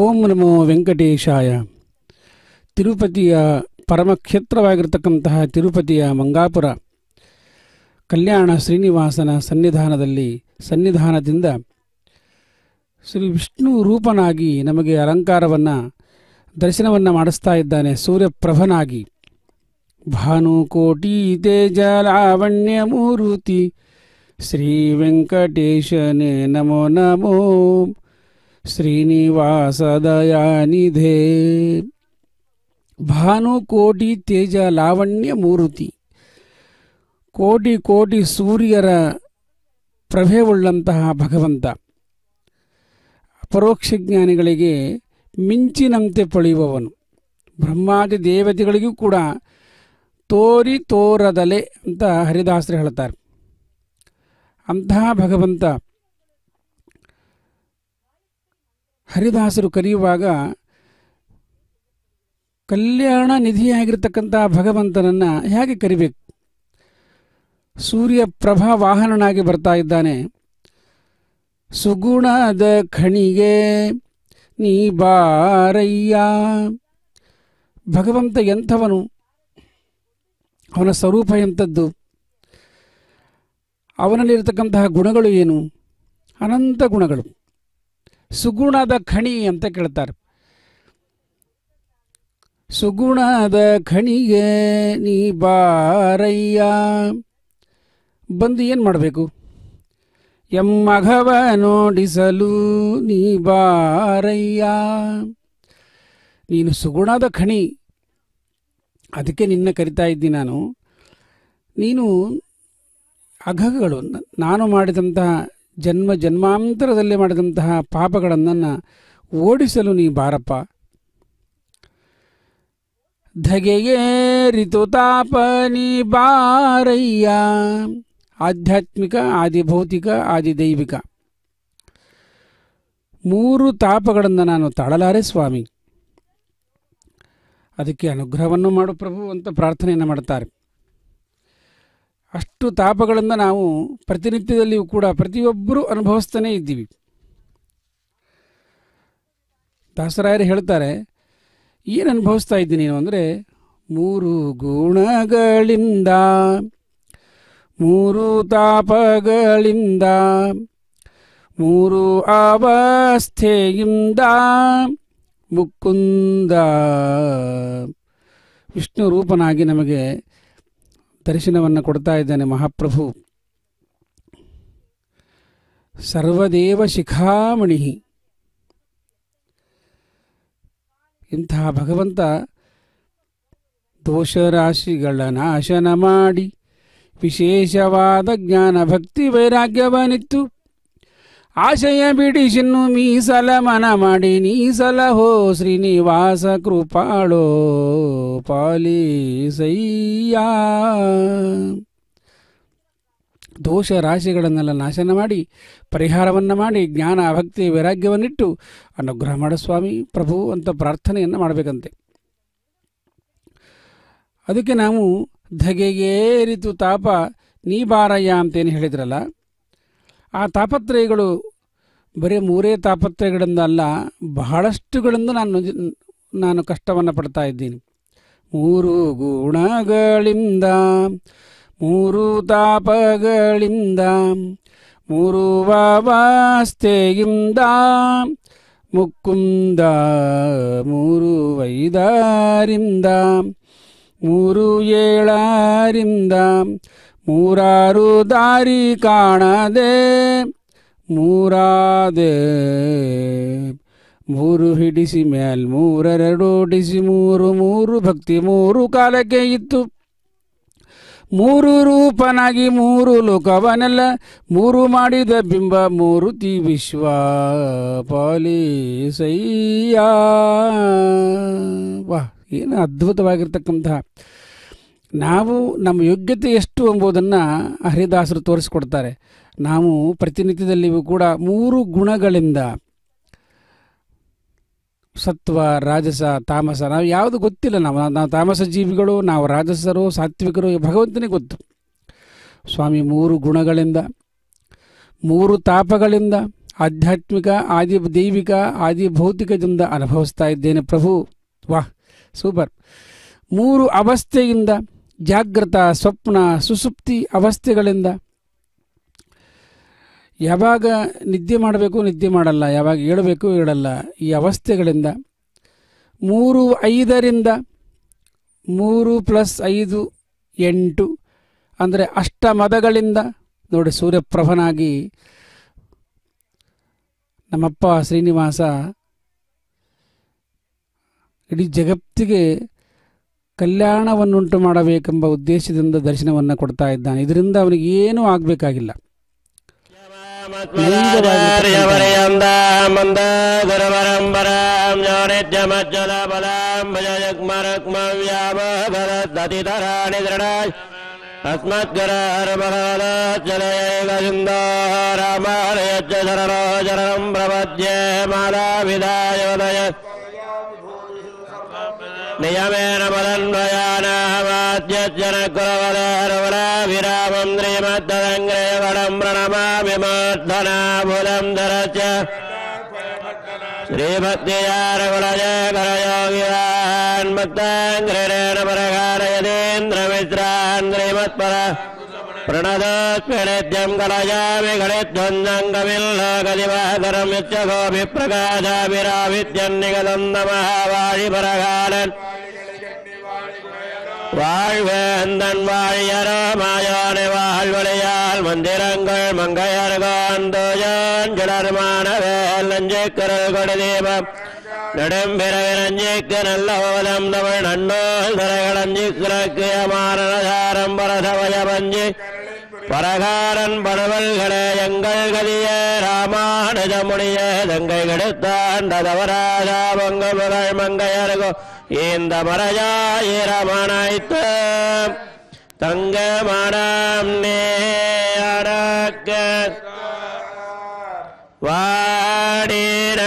ಓಂ ನಮೋ ವೆಂಕಟೇಶಾಯ. ತಿರುಪತಿಯ ಪರಮಕ್ಷೇತ್ರವಾಗಿರ್ತಕ್ಕಂತಹ ತಿರುಪತಿಯ ಮಂಗಾಪುರ ಕಲ್ಯಾಣ ಶ್ರೀನಿವಾಸನ ಸನ್ನಿಧಾನದಲ್ಲಿ ಸನ್ನಿಧಾನದಿಂದ ಶ್ರೀ ವಿಷ್ಣು ರೂಪನಾಗಿ ನಮಗೆ ಅಲಂಕಾರವನ್ನು, ದರ್ಶನವನ್ನು ಮಾಡಿಸ್ತಾ ಇದ್ದಾನೆ ಸೂರ್ಯಪ್ರಭನಾಗಿ. ಭಾನುಕೋಟಿ ತೇಜ ಲಾವಣ್ಯ ಮೂರುತಿ ಶ್ರೀ ವೆಂಕಟೇಶನೇ ನಮೋ ನಮೋ. ಶ್ರೀನಿವಾಸ ಭಾನು ಭಾನುಕೋಟಿ ತೇಜ ಲಾವಣ್ಯ ಮೂರುತಿ. ಕೋಟಿ ಕೋಟಿ ಸೂರ್ಯರ ಪ್ರಭೆವುಳ್ಳಂತಹ ಭಗವಂತ. ಪರೋಕ್ಷ ಜ್ಞಾನಿಗಳಿಗೆ ಮಿಂಚಿನಂತೆ ಪಳೆಯುವವನು. ಬ್ರಹ್ಮಾದಿ ದೇವತೆಗಳಿಗೂ ಕೂಡ ತೋರಿ ತೋರದಲೆ ಅಂತ ಹರಿದಾಸರು ಹೇಳ್ತಾರೆ. ಅಂತಹ ಭಗವಂತ ಹರಿದಾಸರು ಕರೆಯುವಾಗ, ಕಲ್ಯಾಣ ನಿಧಿಯಾಗಿರ್ತಕ್ಕಂಥ ಭಗವಂತನನ್ನು ಹೇಗೆ ಕರಿಬೇಕು? ಸೂರ್ಯ ಪ್ರಭಾ ವಾಹನನಾಗಿ ಬರ್ತಾ ಇದ್ದಾನೆ. ಸುಗುಣದ ಖಣಿಗೆ ನೀ ಬಾರಯ್ಯ. ಭಗವಂತ ಎಂಥವನು? ಅವನ ಸ್ವರೂಪ ಎಂಥದ್ದು? ಅವನಲ್ಲಿರತಕ್ಕಂತಹ ಗುಣಗಳು ಏನು? ಅನಂತ ಗುಣಗಳು. ಸುಗುಣದ ಖಣಿ ಅಂತ ಕೇಳ್ತಾರೆ. ಸುಗುಣದ ಖಣಿಗೆ ನೀ ಬಾರಯ್ಯ. ಬಂದು ಏನು ಮಾಡಬೇಕು? ಎಮ್ಮಘವ ನೋಡಿಸಲು ನೀ ಬಾರಯ್ಯ. ನೀನು ಸುಗುಣದ ಖಣಿ. ಅದಕ್ಕೆ ನಿನ್ನ ಕರಿತಾ ಇದ್ದೀನಿ ನಾನು. ನೀನು ಅಘಗಳು ನಾನು ಮಾಡಿದಂತಹ ಜನ್ಮ ಜನ್ಮಾಂತರದಲ್ಲಿ ಮಾಡಿದಂತಹ ಪಾಪಗಳನ್ನು ಓಡಿಸಲು ನೀ ಬಾರಪ್ಪ. ಧಗೆಗೆ ಋತುತಾಪ ನೀ ಬಾರಯ್ಯ. ಆಧ್ಯಾತ್ಮಿಕ, ಆದಿಭೌತಿಕ, ಆದಿದೈವಿಕ. ಮೂರು ತಾಪಗಳನ್ನು ನಾನು ತಾಳಲಾರೆ ಸ್ವಾಮಿ. ಅದಕ್ಕೆ ಅನುಗ್ರಹವನ್ನು ಮಾಡು ಪ್ರಭು ಅಂತ ಪ್ರಾರ್ಥನೆಯನ್ನು ಮಾಡ್ತಾರೆ. ಅಷ್ಟು ತಾಪಗಳನ್ನು ನಾವು ಪ್ರತಿನಿತ್ಯದಲ್ಲಿಯೂ ಕೂಡ ಪ್ರತಿಯೊಬ್ಬರೂ ಅನುಭವಿಸ್ತಾನೇ ಇದ್ದೀವಿ. ದಾಸರಾಯರು ಹೇಳ್ತಾರೆ, ಏನು ಅನುಭವಿಸ್ತಾ ಇದ್ದೀನಿ ಅಂದರೆ, ಮೂರು ಗುಣಗಳಿಂದ, ಮೂರು ತಾಪಗಳಿಂದ, ಮೂರು ಅವಸ್ಥೆಯಿಂದ ಮುಕುಂದ. ವಿಷ್ಣು ರೂಪನಾಗಿ ನಮಗೆ ದರ್ಶನವನ್ನು ಕೊಡ್ತಾ ಇದ್ದಾನೆ ಮಹಾಪ್ರಭು. ಸರ್ವದೇವ ಶಿಖಾಮಣಿ. ಇಂತಹ ಭಗವಂತ ದೋಷರಾಶಿಗಳ ನಾಶನ ಮಾಡಿ ವಿಶೇಷವಾದ ಜ್ಞಾನ ಭಕ್ತಿ ವೈರಾಗ್ಯವನಿತ್ತು ಆಶಯ ಬಿಡಿಸಿನ್ನು ಮೀಸಲ ಮನ ಮಾಡಿ ನೀಸಲ ಹೋ ಶ್ರೀನಿವಾಸ ಕೃಪಾಳೋ ಪಾಲಿಸಯ್ಯ. ದೋಷ ರಾಶಿಗಳನ್ನೆಲ್ಲ ನಾಶನ ಮಾಡಿ, ಪರಿಹಾರವನ್ನು ಮಾಡಿ, ಜ್ಞಾನ, ಭಕ್ತಿ, ವೈರಾಗ್ಯವನ್ನಿಟ್ಟು ಅನುಗ್ರಹ ಮಾಡ ಸ್ವಾಮಿ, ಪ್ರಭು ಅಂತ ಪ್ರಾರ್ಥನೆಯನ್ನು ಮಾಡಬೇಕಂತೆ. ಅದಕ್ಕೆ ನಾವು ಧಗೆಗೇರಿತು ತಾಪ ನೀ ಬಾರಯ್ಯ ಅಂತೇನು ಹೇಳಿದ್ರಲ್ಲ, ಆ ತಾಪತ್ರಯಗಳು ಬರೀ ಮೂರೇ ತಾಪತ್ರಯಗಳಿಂದ ಅಲ್ಲ ಬಹಳಷ್ಟುಗಳಿಂದ ನಾನು ನಾನು ಕಷ್ಟವನ್ನು ಪಡ್ತಾ ಇದ್ದೀನಿ. ಮೂರು ಗುಣಗಳಿಂದ, ಮೂರು ತಾಪಗಳಿಂದ, ಮೂರು ವಾವಾಸ್ತೆಯಿಂದ ಮುಕ್ಕುಂದ ಮೂರು ವೈದಾರಿಂದ, ಮೂರು ಏಳರಿಂದ, ಮೂರಾರು ದಾರಿ ಕಾಣದೆ ಮೂರಾದೆ ಮೂರು ಹಿಡಿಸಿ ಮ್ಯಾಲ್ ಮೂರೆರಡು ಡಿಸಿ ಮೂರು ಮೂರು ಭಕ್ತಿ ಮೂರು ಕಾಲಕ್ಕೆ ಇತ್ತು. ಮೂರು ರೂಪನಾಗಿ ಮೂರು ಲೋಕವನೆಲ್ಲ, ಮೂರು ಮಾಡಿದ ಬಿಂಬ ಮೂರುತಿ ವಿಶ್ವ ಪಾಲಿಸಯ್ಯ. ವಾ ಏನು ಅದ್ಭುತವಾಗಿರ್ತಕ್ಕಂತಹ. ನಾವು ನಮ್ಮ ಯೋಗ್ಯತೆ ಎಷ್ಟು ಎಂಬುದನ್ನು ಹರಿದಾಸರು ತೋರಿಸಿಕೊಡ್ತಾರೆ. ನಾವು ಪ್ರತಿನಿತ್ಯದಲ್ಲಿಯೂ ಕೂಡ ಮೂರು ಗುಣಗಳಿಂದ ಸತ್ವ, ರಾಜಸ, ತಾಮಸ, ನಾವು ಯಾವುದು ಗೊತ್ತಿಲ್ಲ. ನಾವು ನಾವು ತಾಮಸ ಜೀವಿಗಳು, ನಾವು ರಾಜಸರು, ಸಾತ್ವಿಕರು, ಭಗವಂತನೇ ಗೊತ್ತು. ಸ್ವಾಮಿ, ಮೂರು ಗುಣಗಳಿಂದ, ಮೂರು ತಾಪಗಳಿಂದ, ಆಧ್ಯಾತ್ಮಿಕ, ಆದಿ ದೈವಿಕ, ಆದಿ ಭೌತಿಕದಿಂದ ಅನುಭವಿಸ್ತಾ ಇದ್ದೇನೆ ಪ್ರಭು. ವಾಹ್, ಸೂಪರ್. ಮೂರು ಅವಸ್ಥೆಯಿಂದ ಜಾಗೃತ ಸ್ವಪ್ನ, ಸುಸುಪ್ತಿ ಅವಸ್ಥೆಗಳಿಂದ ಯಾವಾಗ ನಿದ್ದೆ ಮಾಡಬೇಕು, ನಿದ್ದೆ ಮಾಡಲ್ಲ, ಯಾವಾಗ ಏಳಬೇಕು, ಏಳಲ್ಲ. ಈ ಅವಸ್ಥೆಗಳಿಂದ ಮೂರು ಐದರಿಂದ ಮೂರು ಪ್ಲಸ್ ಐದು ಎಂಟು ಅಂದರೆ ಅಷ್ಟಮದಗಳಿಂದ ನೋಡಿ ಸೂರ್ಯಪ್ರಭನಾಗಿ ನಮ್ಮಪ್ಪ ಶ್ರೀನಿವಾಸ ಇಡೀ ಜಗತ್ತಿಗೆ ಕಲ್ಯಾಣವನ್ನುಂಟು ಮಾಡಬೇಕೆಂಬ ಉದ್ದೇಶದಿಂದ ದರ್ಶನವನ್ನು ಕೊಡ್ತಾ ಇದ್ದಾನೆ. ಇದರಿಂದ ಅವನಿಗೆ ಏನೂ ಆಗಬೇಕಾಗಿಲ್ಲ. मन्दाधरवरम्बरां योनित्यमज्जलबलां भजयग्मरग्मव्यामः भरदतिधराणि दृढाय अस्मद्गरार्बलाचलयैकसिन्दारामालयज्ज शरणो शरणं नियमेन पदन्वयानामाद्यज्जनकुलवलेरवराभिरामम् श्रीमद्ददङ्ग्रेवणम् प्रणमा धरच श्रीमद्यारगुणजयकरयोगिवान् मत्ताङ्ग्रेण परकारयतेन्द्रमित्रान् श्रीमत्परः പ്രണതോസ്മിനേദ്യം കളയാമി കളിത്വന്നംഗമില്ലാഗതിവാകരം യച്ചഗോപി പ്രകാശാവിരാവിദ്യൻ നികതന്ന മഹാവാഴിപരകാലൻ வாழ்வேந்தன் வாழியரமாயோனை வாழ்வழியால் மந்திரங்கள் மங்கையர்காந்தோயான் சிலர்மானவேல் நஞ்சு குரல் கொடுதீபம் நெடும்பிறகு நஞ்சிக்கு நல்ல ஓதம் தமிழ் நன்னோல் திரைகளஞ்சி கிழக்கு மாரணதாரம் பரதவயபஞ்சி பரகாரன் பரவல்களே எங்கள் கதிய ராமானுஜமுனிய தங்கை கெடுத்தாண்டதவராதா மங்கு புகழ் மங்கையருகோ இந்த மரஜாயி ரமணாய்த்து தங்க மடம். நேரக்க வாடீர்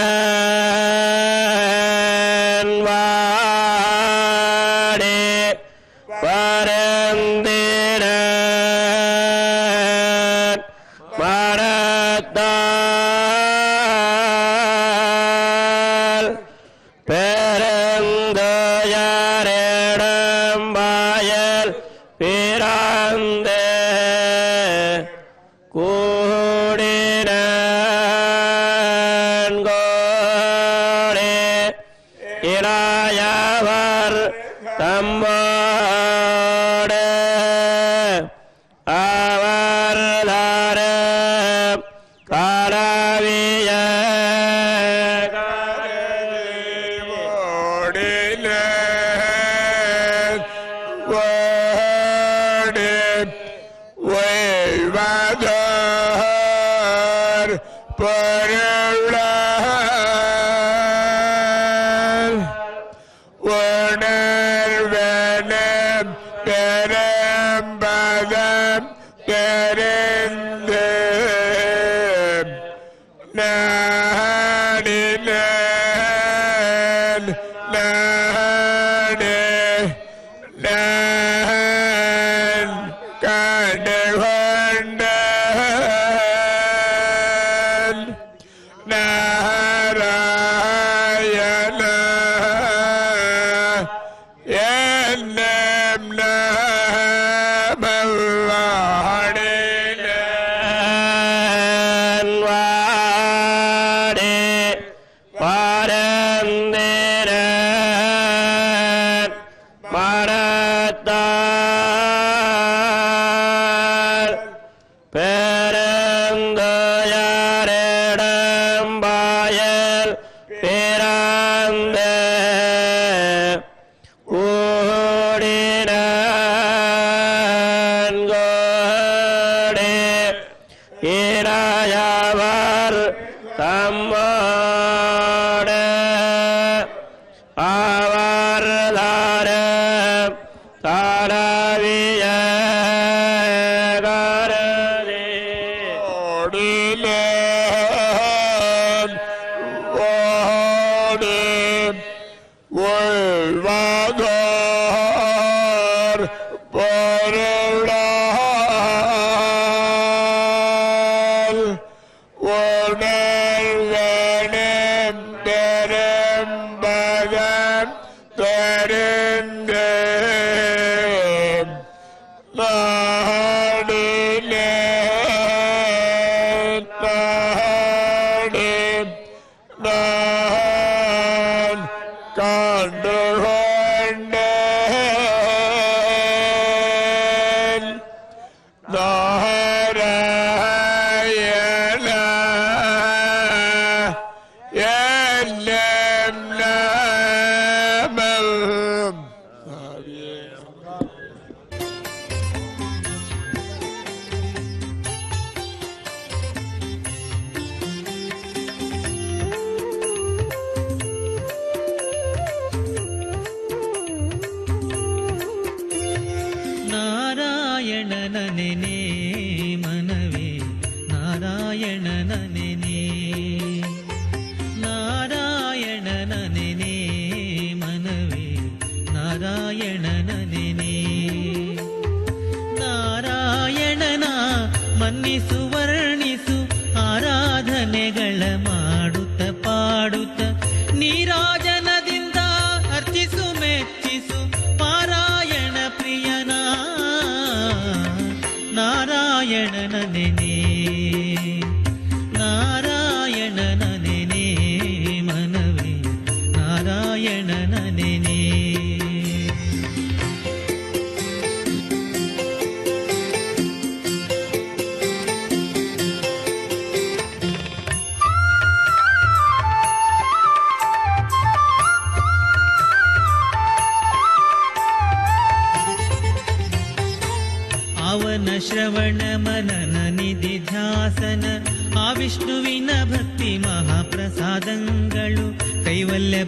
ನಾರಾಯಣನೇ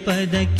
ಪದಕ್ಕೆ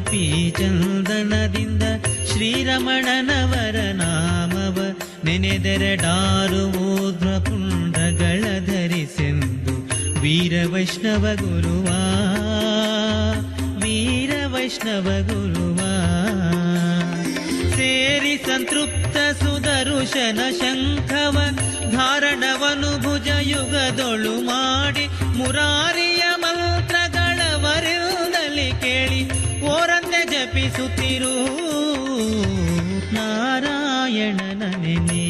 ಪಿ ಚಂದನದಿಂದ ಶ್ರೀರಮಣನವರ ನಾಮವ ನೆನೆದೆರಡಾರು ಡಾರು ಪುಂಡಗಳ ಧರಿಸೆಂದು ವೀರವೈಷ್ಣವ ಗುರುವಾ ವೀರವೈಷ್ಣವ ಗುರುವಾ. ಸೇರಿ ಸಂತೃಪ್ತ ಸುದರುಶನ ಶಂಖವ, ಧಾರಣವನು ಭುಜಯುಗದೊಳು ಮಾಡಿ ಮುರಾರಿಯ ನಲಿ ಕೇಳಿ. ಜಪಿಸುತ್ತಿರು ನಾರಾಯಣನ ನೆನೆ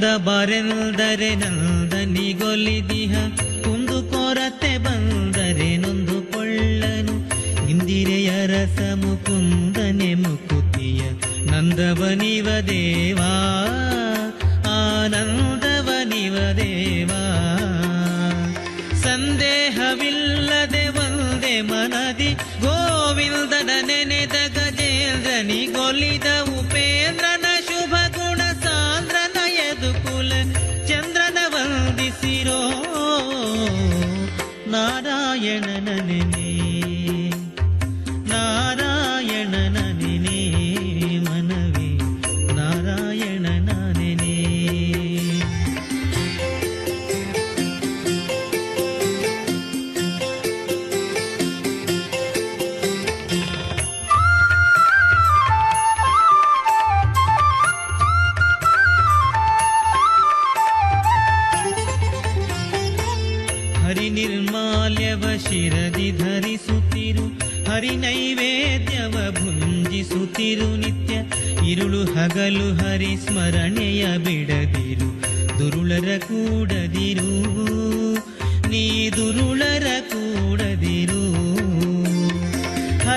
ಬಂದ ಬಾರೆನುಲ್ದರೆ ನಂದನಿಗೊಲಿದಿಹ ಕುಂದು ಕೊರತೆ ಬಂದರೆ ನೊಂದು ಕೊಳ್ಳನು. ಇಂದಿರೆಯ ರಸ ಮುಕುಂದನೆ ಮುಕುತಿಯ. ನಂದವನಿವ ದೇವಾ.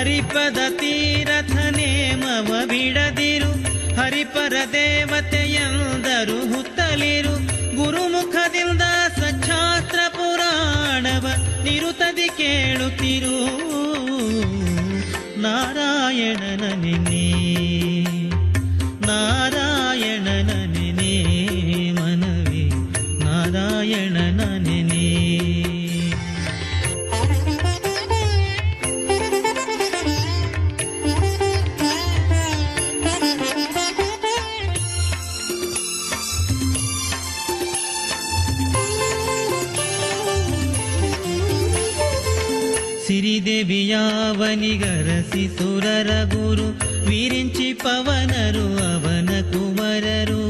ಹರಿಪದ ತೀರಥ ನೇಮವ ಬಿಡದಿರು. ಹರಿಪರ ದೇವತೆಯಂದರು ಹುತ್ತಲಿರು. ಸಿರಿದೇವಿಯಾವನಿಗರಸಿ ಸುರರ ಗುರು ವಿರಿಂಚಿ ಪವನರು ಅವನ ಕುಮರರು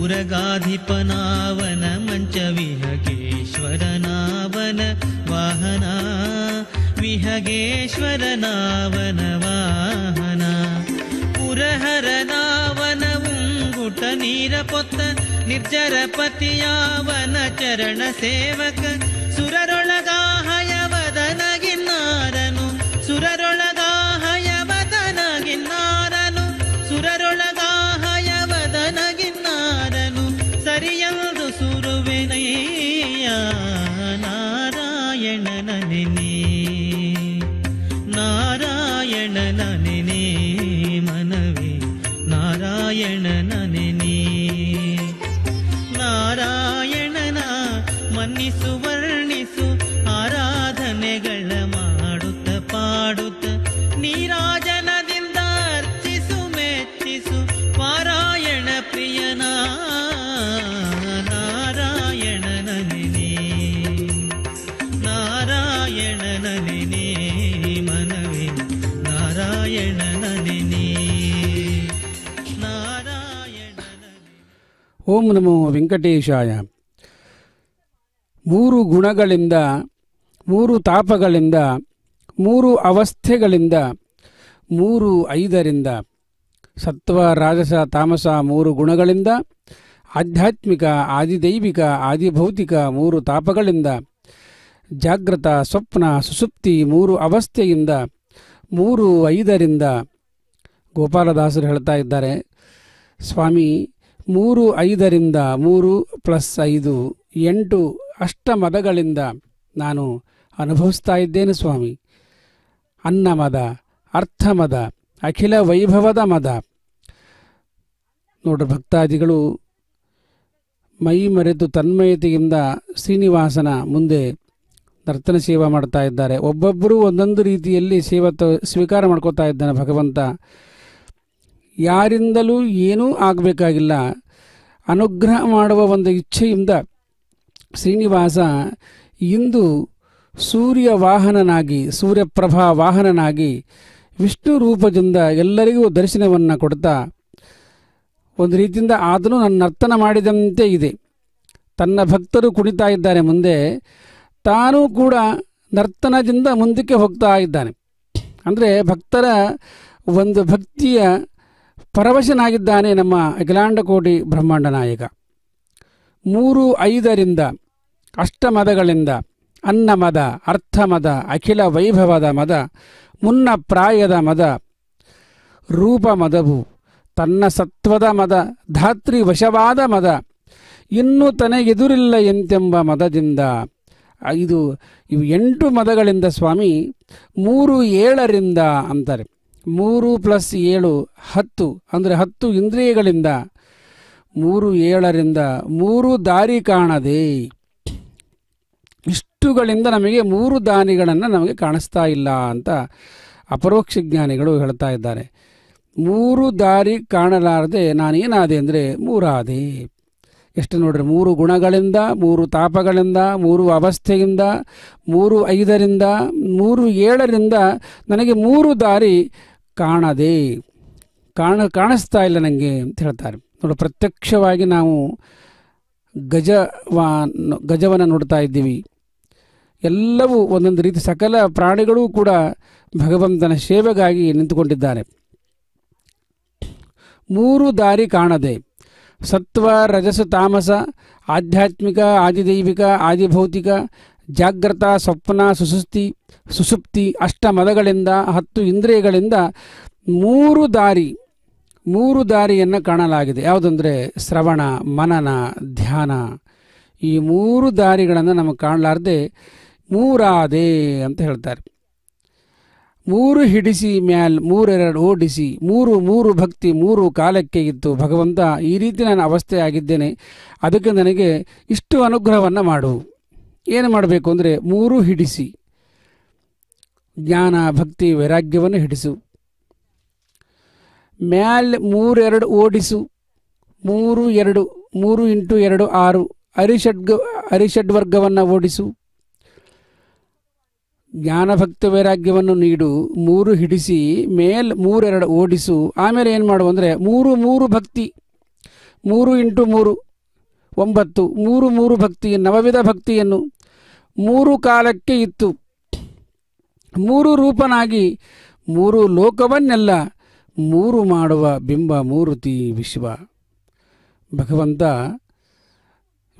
ಉರಗಾಧಿಪನಾವನ ಮಂಚ ವಿಹಗೇಶ್ವರನಾವನ ವಾಹನ ವಿಹಗೇಶ್ವರನಾವನ ವಾಹನ ಪುರಹರನಾವನ ಉಂಗುಟ ನೀರ ಪೊತ್ತ ನಿರ್ಜರ ಪತಿಯಾವನ ಚರಣ ಸೇವಕ ನಮೋ ವೆಂಕಟೇಶಾಯ. ಮೂರು ಗುಣಗಳಿಂದ, ಮೂರು ತಾಪಗಳಿಂದ, ಮೂರು ಅವಸ್ಥೆಗಳಿಂದ, ಮೂರು ಐದರಿಂದ. ಸತ್ವ, ರಾಜಸ, ತಾಮಸ ಮೂರು ಗುಣಗಳಿಂದ, ಆಧ್ಯಾತ್ಮಿಕ, ಆದಿದೈವಿಕ, ಆದಿಭೌತಿಕ ಮೂರು ತಾಪಗಳಿಂದ ಜಾಗೃತ ಸ್ವಪ್ನ, ಸುಸುಪ್ತಿ ಮೂರು ಅವಸ್ಥೆಯಿಂದ, ಮೂರು ಐದರಿಂದ. ಗೋಪಾಲದಾಸರು ಹೇಳ್ತಾ ಇದ್ದಾರೆ, ಸ್ವಾಮಿ ಮೂರು ಐದರಿಂದ ಮೂರು ಪ್ಲಸ್ ಐದು ಎಂಟು ಅಷ್ಟಮದಗಳಿಂದ ನಾನು ಅನುಭವಿಸ್ತಾ ಇದ್ದೇನೆ ಸ್ವಾಮಿ. ಅನ್ನಮದ ಅರ್ಥಮದ ಅಖಿಲ ವೈಭವದ ಮದ. ನೋಡ್ರಿ ಭಕ್ತಾದಿಗಳು, ಮೈ ಮರೆತು ತನ್ಮಯತೆಯಿಂದ ಶ್ರೀನಿವಾಸನ ಮುಂದೆ ನರ್ತನ ಸೇವಾ ಮಾಡ್ತಾ ಇದ್ದಾರೆ. ಒಬ್ಬೊಬ್ಬರು ಒಂದೊಂದು ರೀತಿಯಲ್ಲಿ ಸೇವ ಸ್ವೀಕಾರ ಮಾಡ್ಕೋತಾ ಇದ್ದಾನೆ ಭಗವಂತ. ಯಾರಿಂದಲೂ ಏನೂ ಆಗಬೇಕಾಗಿಲ್ಲ. ಅನುಗ್ರಹ ಮಾಡುವ ಒಂದು ಇಚ್ಛೆಯಿಂದ ಶ್ರೀನಿವಾಸ ಇಂದು ಸೂರ್ಯ ವಾಹನನಾಗಿ, ಸೂರ್ಯಪ್ರಭಾ ವಾಹನನಾಗಿ ವಿಷ್ಣು ರೂಪದಿಂದ ಎಲ್ಲರಿಗೂ ದರ್ಶನವನ್ನು ಕೊಡ್ತಾ, ಒಂದು ರೀತಿಯಿಂದ ಆದರೂ ನನ್ನ ನರ್ತನ ಮಾಡಿದಂತೆ ಇದೆ. ತನ್ನ ಭಕ್ತರು ಕುಣಿತಾ ಇದ್ದಾರೆ ಮುಂದೆ, ತಾನೂ ಕೂಡ ನರ್ತನದಿಂದ ಮುಂದಕ್ಕೆ ಹೋಗ್ತಾ ಇದ್ದಾನೆ. ಅಂದರೆ ಭಕ್ತರ ಒಂದು ಭಕ್ತಿಯ ಪರವಶನಾಗಿದ್ದಾನೆ ನಮ್ಮ ಅಖಿಲಾಂಡಕೋಟಿ ಬ್ರಹ್ಮಾಂಡ ನಾಯಕ. ಮೂರು ಐದರಿಂದ ಅಷ್ಟಮದಗಳಿಂದ ಅನ್ನಮದ, ಅರ್ಥಮದ, ಅಖಿಲ ವೈಭವದ ಮದ, ಮುನ್ನ ಪ್ರಾಯದ ಮದ ರೂಪ ಮದವು ತನ್ನ ಸತ್ವದ ಮದ, ಧಾತ್ರಿ ವಶವಾದ ಮದ, ಇನ್ನೂ ತನಗೆದುರಿಲ್ಲ ಎಂತೆಂಬ ಮದದಿಂದ. ಇದು ಇವು ಎಂಟು ಮದಗಳಿಂದ ಸ್ವಾಮಿ, ಮೂರು ಏಳರಿಂದ ಅಂತಾರೆ. ಮೂರು ಪ್ಲಸ್ ಏಳು ಹತ್ತು, ಅಂದರೆ ಹತ್ತು ಇಂದ್ರಿಯಗಳಿಂದ ಮೂರು ಏಳರಿಂದ ಮೂರು ದಾರಿ ಕಾಣದೆ ಇಷ್ಟುಗಳಿಂದ ನಮಗೆ ಮೂರು ದಾನಿಗಳನ್ನು ನಮಗೆ ಕಾಣಿಸ್ತಾ ಇಲ್ಲ ಅಂತ ಅಪರೋಕ್ಷ ಜ್ಞಾನಿಗಳು ಹೇಳ್ತಾ ಇದ್ದಾರೆ. ಮೂರು ದಾರಿ ಕಾಣಲಾರದೆ ನಾನೇನಾದೆ ಅಂದರೆ ಮೂರಾದೆ. ಎಷ್ಟು ನೋಡ್ರಿ, ಮೂರು ಗುಣಗಳಿಂದ, ಮೂರು ತಾಪಗಳಿಂದ, ಮೂರು ಅವಸ್ಥೆಯಿಂದ, ಮೂರು ಐದರಿಂದ, ಮೂರು ಏಳರಿಂದ ನನಗೆ ಮೂರು ದಾರಿ ಕಾಣದೆ ಕಾಣ ಕಾಣಿಸ್ತಾ ಇಲ್ಲ ನನಗೆ ಅಂತ ಹೇಳ್ತಾರೆ. ನೋಡಿ, ಪ್ರತ್ಯಕ್ಷವಾಗಿ ನಾವು ಗಜವ ಗಜವನ್ನು ನೋಡ್ತಾ ಇದ್ದೀವಿ. ಎಲ್ಲವೂ ಒಂದೊಂದು ರೀತಿ ಸಕಲ ಪ್ರಾಣಿಗಳೂ ಕೂಡ ಭಗವಂತನ ಸೇವೆಗಾಗಿ ನಿಂತುಕೊಂಡಿದ್ದಾರೆ. ಮೂರು ದಾರಿ ಕಾಣದೆ. ಸತ್ವ, ರಜಸ, ತಾಮಸ, ಆಧ್ಯಾತ್ಮಿಕ, ಆದಿದೈವಿಕ, ಆದಿಭೌತಿಕ, ಜಾಗ್ರತ, ಸ್ವಪ್ನ, ಸುಸುಸ್ತಿ ಸುಸುಪ್ತಿ ಅಷ್ಟ ಮದಗಳಿಂದ ಹತ್ತು ಇಂದ್ರಿಯಗಳಿಂದ ಮೂರು ದಾರಿ, ಮೂರು ದಾರಿಯನ್ನು ಕಾಣಲಾಗಿದೆ. ಯಾವುದಂದರೆ ಶ್ರವಣ, ಮನನ, ಧ್ಯಾನ. ಈ ಮೂರು ದಾರಿಗಳನ್ನು ನಮಗೆ ಕಾಣಲಾರ್ದೆ ಮೂರಾದೆ ಅಂತ ಹೇಳ್ತಾರೆ. ಮೂರು ಹಿಡಿಸಿ ಮ್ಯಾಲ್ ಮೂರೆರಡು ಓಡಿಸಿ, ಮೂರು ಮೂರು ಭಕ್ತಿ, ಮೂರು ಕಾಲಕ್ಕೆ ಇತ್ತು. ಭಗವಂತ ಈ ರೀತಿ ನಾನು ಅವಸ್ಥೆ ಆಗಿದ್ದೇನೆ. ಅದಕ್ಕೆ ನನಗೆ ಇಷ್ಟು ಅನುಗ್ರಹವನ್ನು ಮಾಡು. ಏನು ಮಾಡಬೇಕು ಅಂದರೆ ಮೂರು ಹಿಡಿಸಿ. ಜ್ಞಾನ, ಭಕ್ತಿ, ವೈರಾಗ್ಯವನ್ನು ಹಿಡಿಸು. ಮ್ಯಾಲ್ ಮೂರೆರಡು ಓಡಿಸು. ಮೂರು ಎರಡು, ಮೂರು ಇಂಟು ಎರಡು ಆರು. ಅರಿಷಡ್ಗ ಅರಿಷಡ್ವರ್ಗವನ್ನು ಓಡಿಸು. ಜ್ಞಾನಭಕ್ತ ವೈರಾಗ್ಯವನ್ನು ನೀಡು. ಮೂರು ಹಿಡಿಸಿ ಮೇಲ್ ಮೂರೆರಡು ಓಡಿಸು. ಆಮೇಲೆ ಏನು ಮಾಡು ಅಂದರೆ ಮೂರು ಮೂರು ಭಕ್ತಿ. ಮೂರು ಇಂಟು ಮೂರು, ಒಂಬತ್ತು. ಮೂರು ಮೂರು ಭಕ್ತಿ, ನವವಿಧ ಭಕ್ತಿಯನ್ನು. ಮೂರು ಕಾಲಕ್ಕೆ ಇತ್ತು. ಮೂರು ರೂಪನಾಗಿ, ಮೂರು ಲೋಕವನ್ನೆಲ್ಲ ಮೂರು ಮಾಡುವ ಬಿಂಬ ಮೂರುತಿ ವಿಶ್ವ. ಭಗವಂತ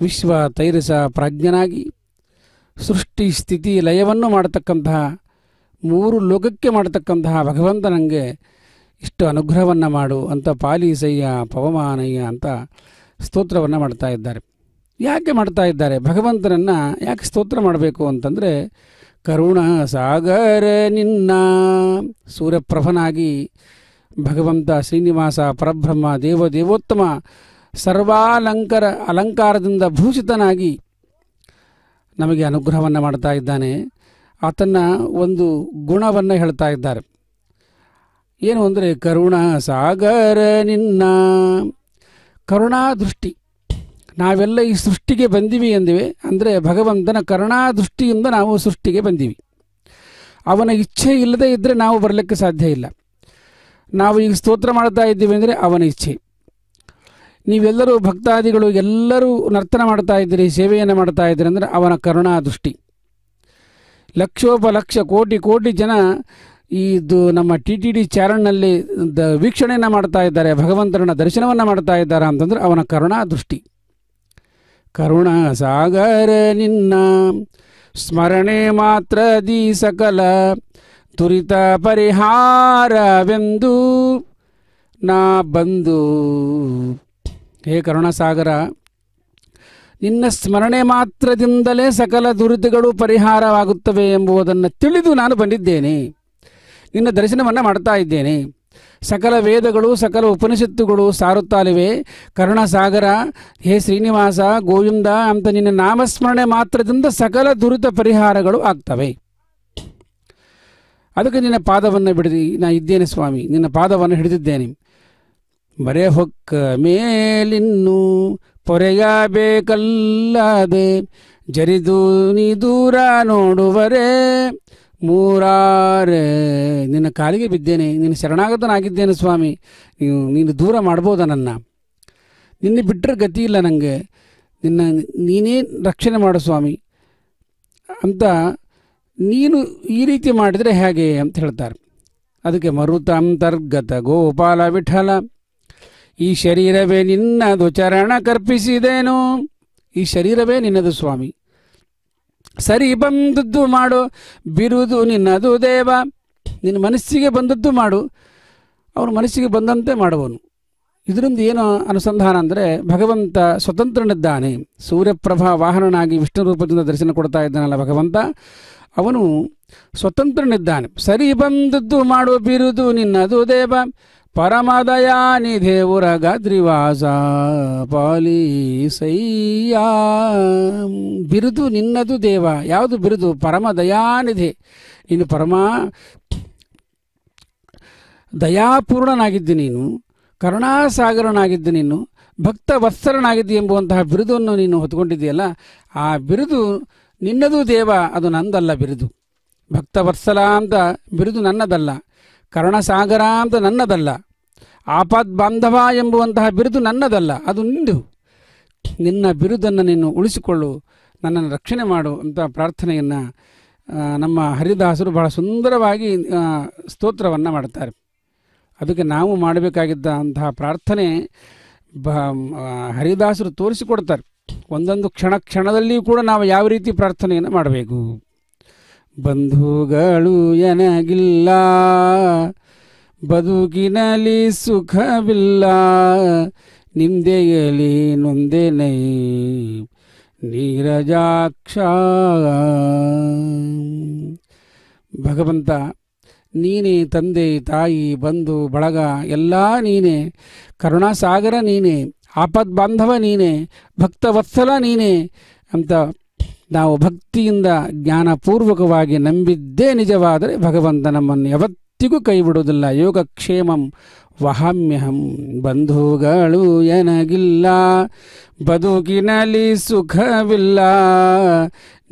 ವಿಶ್ವ ತೈರಸ ಪ್ರಾಜ್ಞನಾಗಿ ಸೃಷ್ಟಿ ಸ್ಥಿತಿ ಲಯವನ್ನು ಮಾಡತಕ್ಕಂತಹ, ಮೂರು ಲೋಕಕ್ಕೆ ಮಾಡತಕ್ಕಂತಹ ಭಗವಂತ ನನಗೆ ಇಷ್ಟು ಅನುಗ್ರಹವನ್ನು ಮಾಡು ಅಂತ ಪಾಲಿಸಯ್ಯ, ಪವಮಾನಯ್ಯ ಅಂತ ಸ್ತೋತ್ರವನ್ನು ಮಾಡ್ತಾ ಇದ್ದಾರೆ. ಯಾಕೆ ಮಾಡ್ತಾ ಇದ್ದಾರೆ? ಭಗವಂತನನ್ನು ಯಾಕೆ ಸ್ತೋತ್ರ ಮಾಡಬೇಕು ಅಂತಂದರೆ ಕರುಣ ಸಾಗರ ನಿನ್ನ. ಸೂರ್ಯಪ್ರಭನಾಗಿ ಭಗವಂತ ಶ್ರೀನಿವಾಸ ಪರಬ್ರಹ್ಮ ದೇವ ದೇವೋತ್ತಮ ಸರ್ವಾಲಂಕಾರ ಅಲಂಕಾರದಿಂದ ಭೂಷಿತನಾಗಿ ನಮಗೆ ಅನುಗ್ರಹವನ್ನು ಮಾಡ್ತಾ ಇದ್ದಾನೆ. ಆತನ ಒಂದು ಗುಣವನ್ನು ಹೇಳ್ತಾ ಇದ್ದಾರೆ. ಏನು ಅಂದರೆ ಕರುಣ ಸಾಗರ ನಿನ್ನ. ಕರುಣಾ ದೃಷ್ಟಿ ನಾವೆಲ್ಲ ಈ ಸೃಷ್ಟಿಗೆ ಬಂದಿವಿ ಎಂದಿವೆ. ಅಂದರೆ ಭಗವಂತನ ಕರುಣಾ ದೃಷ್ಟಿಯಿಂದ ನಾವು ಸೃಷ್ಟಿಗೆ ಬಂದಿವಿ. ಅವನ ಇಚ್ಛೆ ಇಲ್ಲದೆ ಇದ್ದರೆ ನಾವು ಬರಲಿಕ್ಕೆ ಸಾಧ್ಯ ಇಲ್ಲ. ನಾವು ಈಗ ಸ್ತೋತ್ರ ಮಾಡ್ತಾ ಇದ್ದೀವಿ ಅಂದರೆ ಅವನ ಇಚ್ಛೆ. ನೀವೆಲ್ಲರೂ ಭಕ್ತಾದಿಗಳು, ಎಲ್ಲರೂ ನರ್ತನ ಮಾಡ್ತಾ ಇದ್ದೀರಿ, ಸೇವೆಯನ್ನು ಮಾಡ್ತಾ ಇದ್ದೀರಿ ಅಂದರೆ ಅವನ ಕರುಣಾ ದೃಷ್ಟಿ. ಲಕ್ಷೋಪಲಕ್ಷ ಕೋಟಿ ಕೋಟಿ ಜನ ಇದು ನಮ್ಮ ಟಿ ಟಿ ಡಿ ಚಾರಣ್ನಲ್ಲಿ ದ ವೀಕ್ಷಣೆಯನ್ನು ಮಾಡ್ತಾ ಇದ್ದಾರೆ ಭಗವಂತನ ದರ್ಶನವನ್ನು ಮಾಡ್ತಾ ಇದ್ದಾರೆ ಅಂತಂದ್ರೆ ಅವನ ಕರುಣಾ ದೃಷ್ಟಿ. ಕರುಣ ಸಾಗರ ನಿನ್ನ ಸ್ಮರಣೆ ಮಾತ್ರ ದಿ ಸಕಲ ತುರಿತ ಪರಿಹಾರವೆಂದು ನಾ ಬಂದು. ಹೇ ಕರುಣಸಾಗರ, ನಿನ್ನ ಸ್ಮರಣೆ ಮಾತ್ರದಿಂದಲೇ ಸಕಲ ದುರಿತಗಳು ಪರಿಹಾರವಾಗುತ್ತವೆ ಎಂಬುದನ್ನು ತಿಳಿದು ನಾನು ಬಂದಿದ್ದೇನೆ. ನಿನ್ನ ದರ್ಶನವನ್ನು ಮಾಡ್ತಾ ಇದ್ದೇನೆ. ಸಕಲ ವೇದಗಳು, ಸಕಲ ಉಪನಿಷತ್ತುಗಳು ಸಾರುತ್ತಾಲಿವೆ. ಕರುಣಸಾಗರ, ಹೇ ಶ್ರೀನಿವಾಸ, ಗೋವಿಂದ, ಅಂತ ನಿನ್ನ ನಾಮಸ್ಮರಣೆ ಮಾತ್ರದಿಂದ ಸಕಲ ದುರಿತ ಪರಿಹಾರಗಳು ಆಗ್ತವೆ. ಅದಕ್ಕೆ ನಿನ್ನ ಪಾದವನ್ನು ಬಿಡಿದಿ ನಾ ಇದ್ದೇನೆ ಸ್ವಾಮಿ. ನಿನ್ನ ಪಾದವನ್ನು ಹಿಡಿದಿದ್ದೇನೆ. ಬರೇ ಹೊಕ್ಕ ಮೇಲಿನ್ನು ಪೊರೆಯಬೇಕಲ್ಲದೆ ಜರಿದು ನೀ ದೂರ ನೋಡುವರೆ ಮೂರಾರೆ ನಿನ್ನ ಕಾಲಿಗೆ ಬಿದ್ದೇನೆ, ನಿನ್ನ ಶರಣಾಗತನಾಗಿದ್ದೇನೆ ಸ್ವಾಮಿ. ನೀವು, ನೀನು ದೂರ ಮಾಡ್ಬೋದಾ ನನ್ನ? ನಿನ್ನೆ ಬಿಟ್ಟರೆ ಗತಿ ಇಲ್ಲ ನನಗೆ ನಿನ್ನ, ನೀನೇ ರಕ್ಷಣೆ ಮಾಡು ಸ್ವಾಮಿ. ಅಂತ ನೀನು ಈ ರೀತಿ ಮಾಡಿದರೆ ಹೇಗೆ ಅಂತ ಹೇಳ್ತಾರೆ. ಅದಕ್ಕೆ ಮರುತಾಂತರ್ಗತ ಗೋಪಾಲ ವಿಠಲ. ಈ ಶರೀರವೇ ನಿನ್ನದು ಚರಣ ಕರ್ಪಿಸಿದೇನು. ಈ ಶರೀರವೇ ನಿನ್ನದು ಸ್ವಾಮಿ. ಸರಿ ಬಂದದ್ದು ಮಾಡು, ಬಿರುದು ನಿನ್ನದು ದೇವ. ನಿನ್ನ ಮನಸ್ಸಿಗೆ ಬಂದದ್ದು ಮಾಡು ಅವನು ಮನಸ್ಸಿಗೆ ಬಂದಂತೆ ಮಾಡುವನು. ಇದರಿಂದ ಏನು ಅನುಸಂಧಾನ ಅಂದರೆ, ಭಗವಂತ ಸ್ವತಂತ್ರನಿದ್ದಾನೆ. ಸೂರ್ಯಪ್ರಭಾ ವಾಹನನಾಗಿ ವಿಷ್ಣು ರೂಪದಿಂದ ದರ್ಶನ ಕೊಡ್ತಾ ಇದ್ದಾನಲ್ಲ ಭಗವಂತ, ಅವನು ಸ್ವತಂತ್ರನಿದ್ದಾನೆ. ಸರಿ ಬಂದದ್ದು ಮಾಡು, ಬಿರುದು ನಿನ್ನದು ದೇವ. ಪರಮದಯಾನಿಧೆ గద్రివాస పాలీసయ్యా ಬಿರುದು ನಿನ್ನದು ದೇವ. ಯಾವುದು ಬಿರುದು? ಪರಮದಯಾನಿಧೆ. ನೀನು ಪರಮ ದಯಾಪೂರ್ಣನಾಗಿದ್ದು ನೀನು, ಕರುಣಾಸಾಗರನಾಗಿದ್ದು ನೀನು ಭಕ್ತ ವತ್ಸರನಾಗಿದ್ದೆ ಎಂಬುವಂತಹ ಬಿರುದನ್ನು ನೀನು ಹೊತ್ಕೊಂಡಿದ್ದೀಯಲ್ಲ, ಆ ಬಿರುದು ನಿನ್ನದು ದೇವ, ಅದು ನಂದಲ್ಲ ಬಿರುದು. ಭಕ್ತವತ್ಸಲ ಅಂತ ಬಿರುದು ನನ್ನದಲ್ಲ. ಕರುಣಸಾಗರ ಅಂತ ನನ್ನದಲ್ಲ. ಆಪದ್ ಬಾಂಧವ ಎಂಬುವಂತಹ ಬಿರುದು ನನ್ನದಲ್ಲ. ಅದು ನಿಂದು. ನಿನ್ನ ಬಿರುದನ್ನು ನೀನು ಉಳಿಸಿಕೊಳ್ಳು. ನನ್ನನ್ನು ರಕ್ಷಣೆ ಮಾಡು ಅಂತ ಪ್ರಾರ್ಥನೆಯನ್ನು ನಮ್ಮ ಹರಿದಾಸರು ಬಹಳ ಸುಂದರವಾಗಿ ಸ್ತೋತ್ರವನ್ನು ಮಾಡ್ತಾರೆ. ಅದಕ್ಕೆ ನಾವು ಮಾಡಬೇಕಾಗಿದ್ದ ಅಂತಹ ಪ್ರಾರ್ಥನೆ ಬ ಹರಿದಾಸರು ತೋರಿಸಿಕೊಡ್ತಾರೆ. ಒಂದೊಂದು ಕ್ಷಣ ಕ್ಷಣದಲ್ಲಿಯೂ ಕೂಡ ನಾವು ಯಾವ ರೀತಿ ಪ್ರಾರ್ಥನೆಯನ್ನು ಮಾಡಬೇಕು? ಬಂಧುಗಳು ಎನಗಿಲ್ಲ, ಬದುಕಿನಲ್ಲಿ ಸುಖವಿಲ್ಲ. ನಿಂದೆಯಲಿ ನೊಂದೆನೈ ನೀರಜಾಕ್ಷ. ಭಗವಂತ, ನೀನೇ ತಂದೆ, ತಾಯಿ, ಬಂಧು, ಬಳಗ, ಎಲ್ಲ ನೀನೇ. ಕರುಣಾಸಾಗರ ನೀನೇ ಆಪದ್ ಬಾಂಧವ ನೀನೇ, ಭಕ್ತವತ್ಸಲ ನೀನೇ ಅಂತ ನಾವು ಭಕ್ತಿಯಿಂದ ಜ್ಞಾನಪೂರ್ವಕವಾಗಿ ನಂಬಿದ್ದೇ ನಿಜವಾದರೆ ಭಗವಂತ ನಮ್ಮನ್ನು ಯಾವತ್ತಿಗೂ ಕೈ ಬಿಡುವುದಿಲ್ಲ. ಯೋಗಕ್ಷೇಮಂ ವಹಾಮ್ಯಹಂ. ಬಂಧುಗಳು ಎನಗಿಲ್ಲ, ಬದುಕಿನಲ್ಲಿ ಸುಖವಿಲ್ಲ.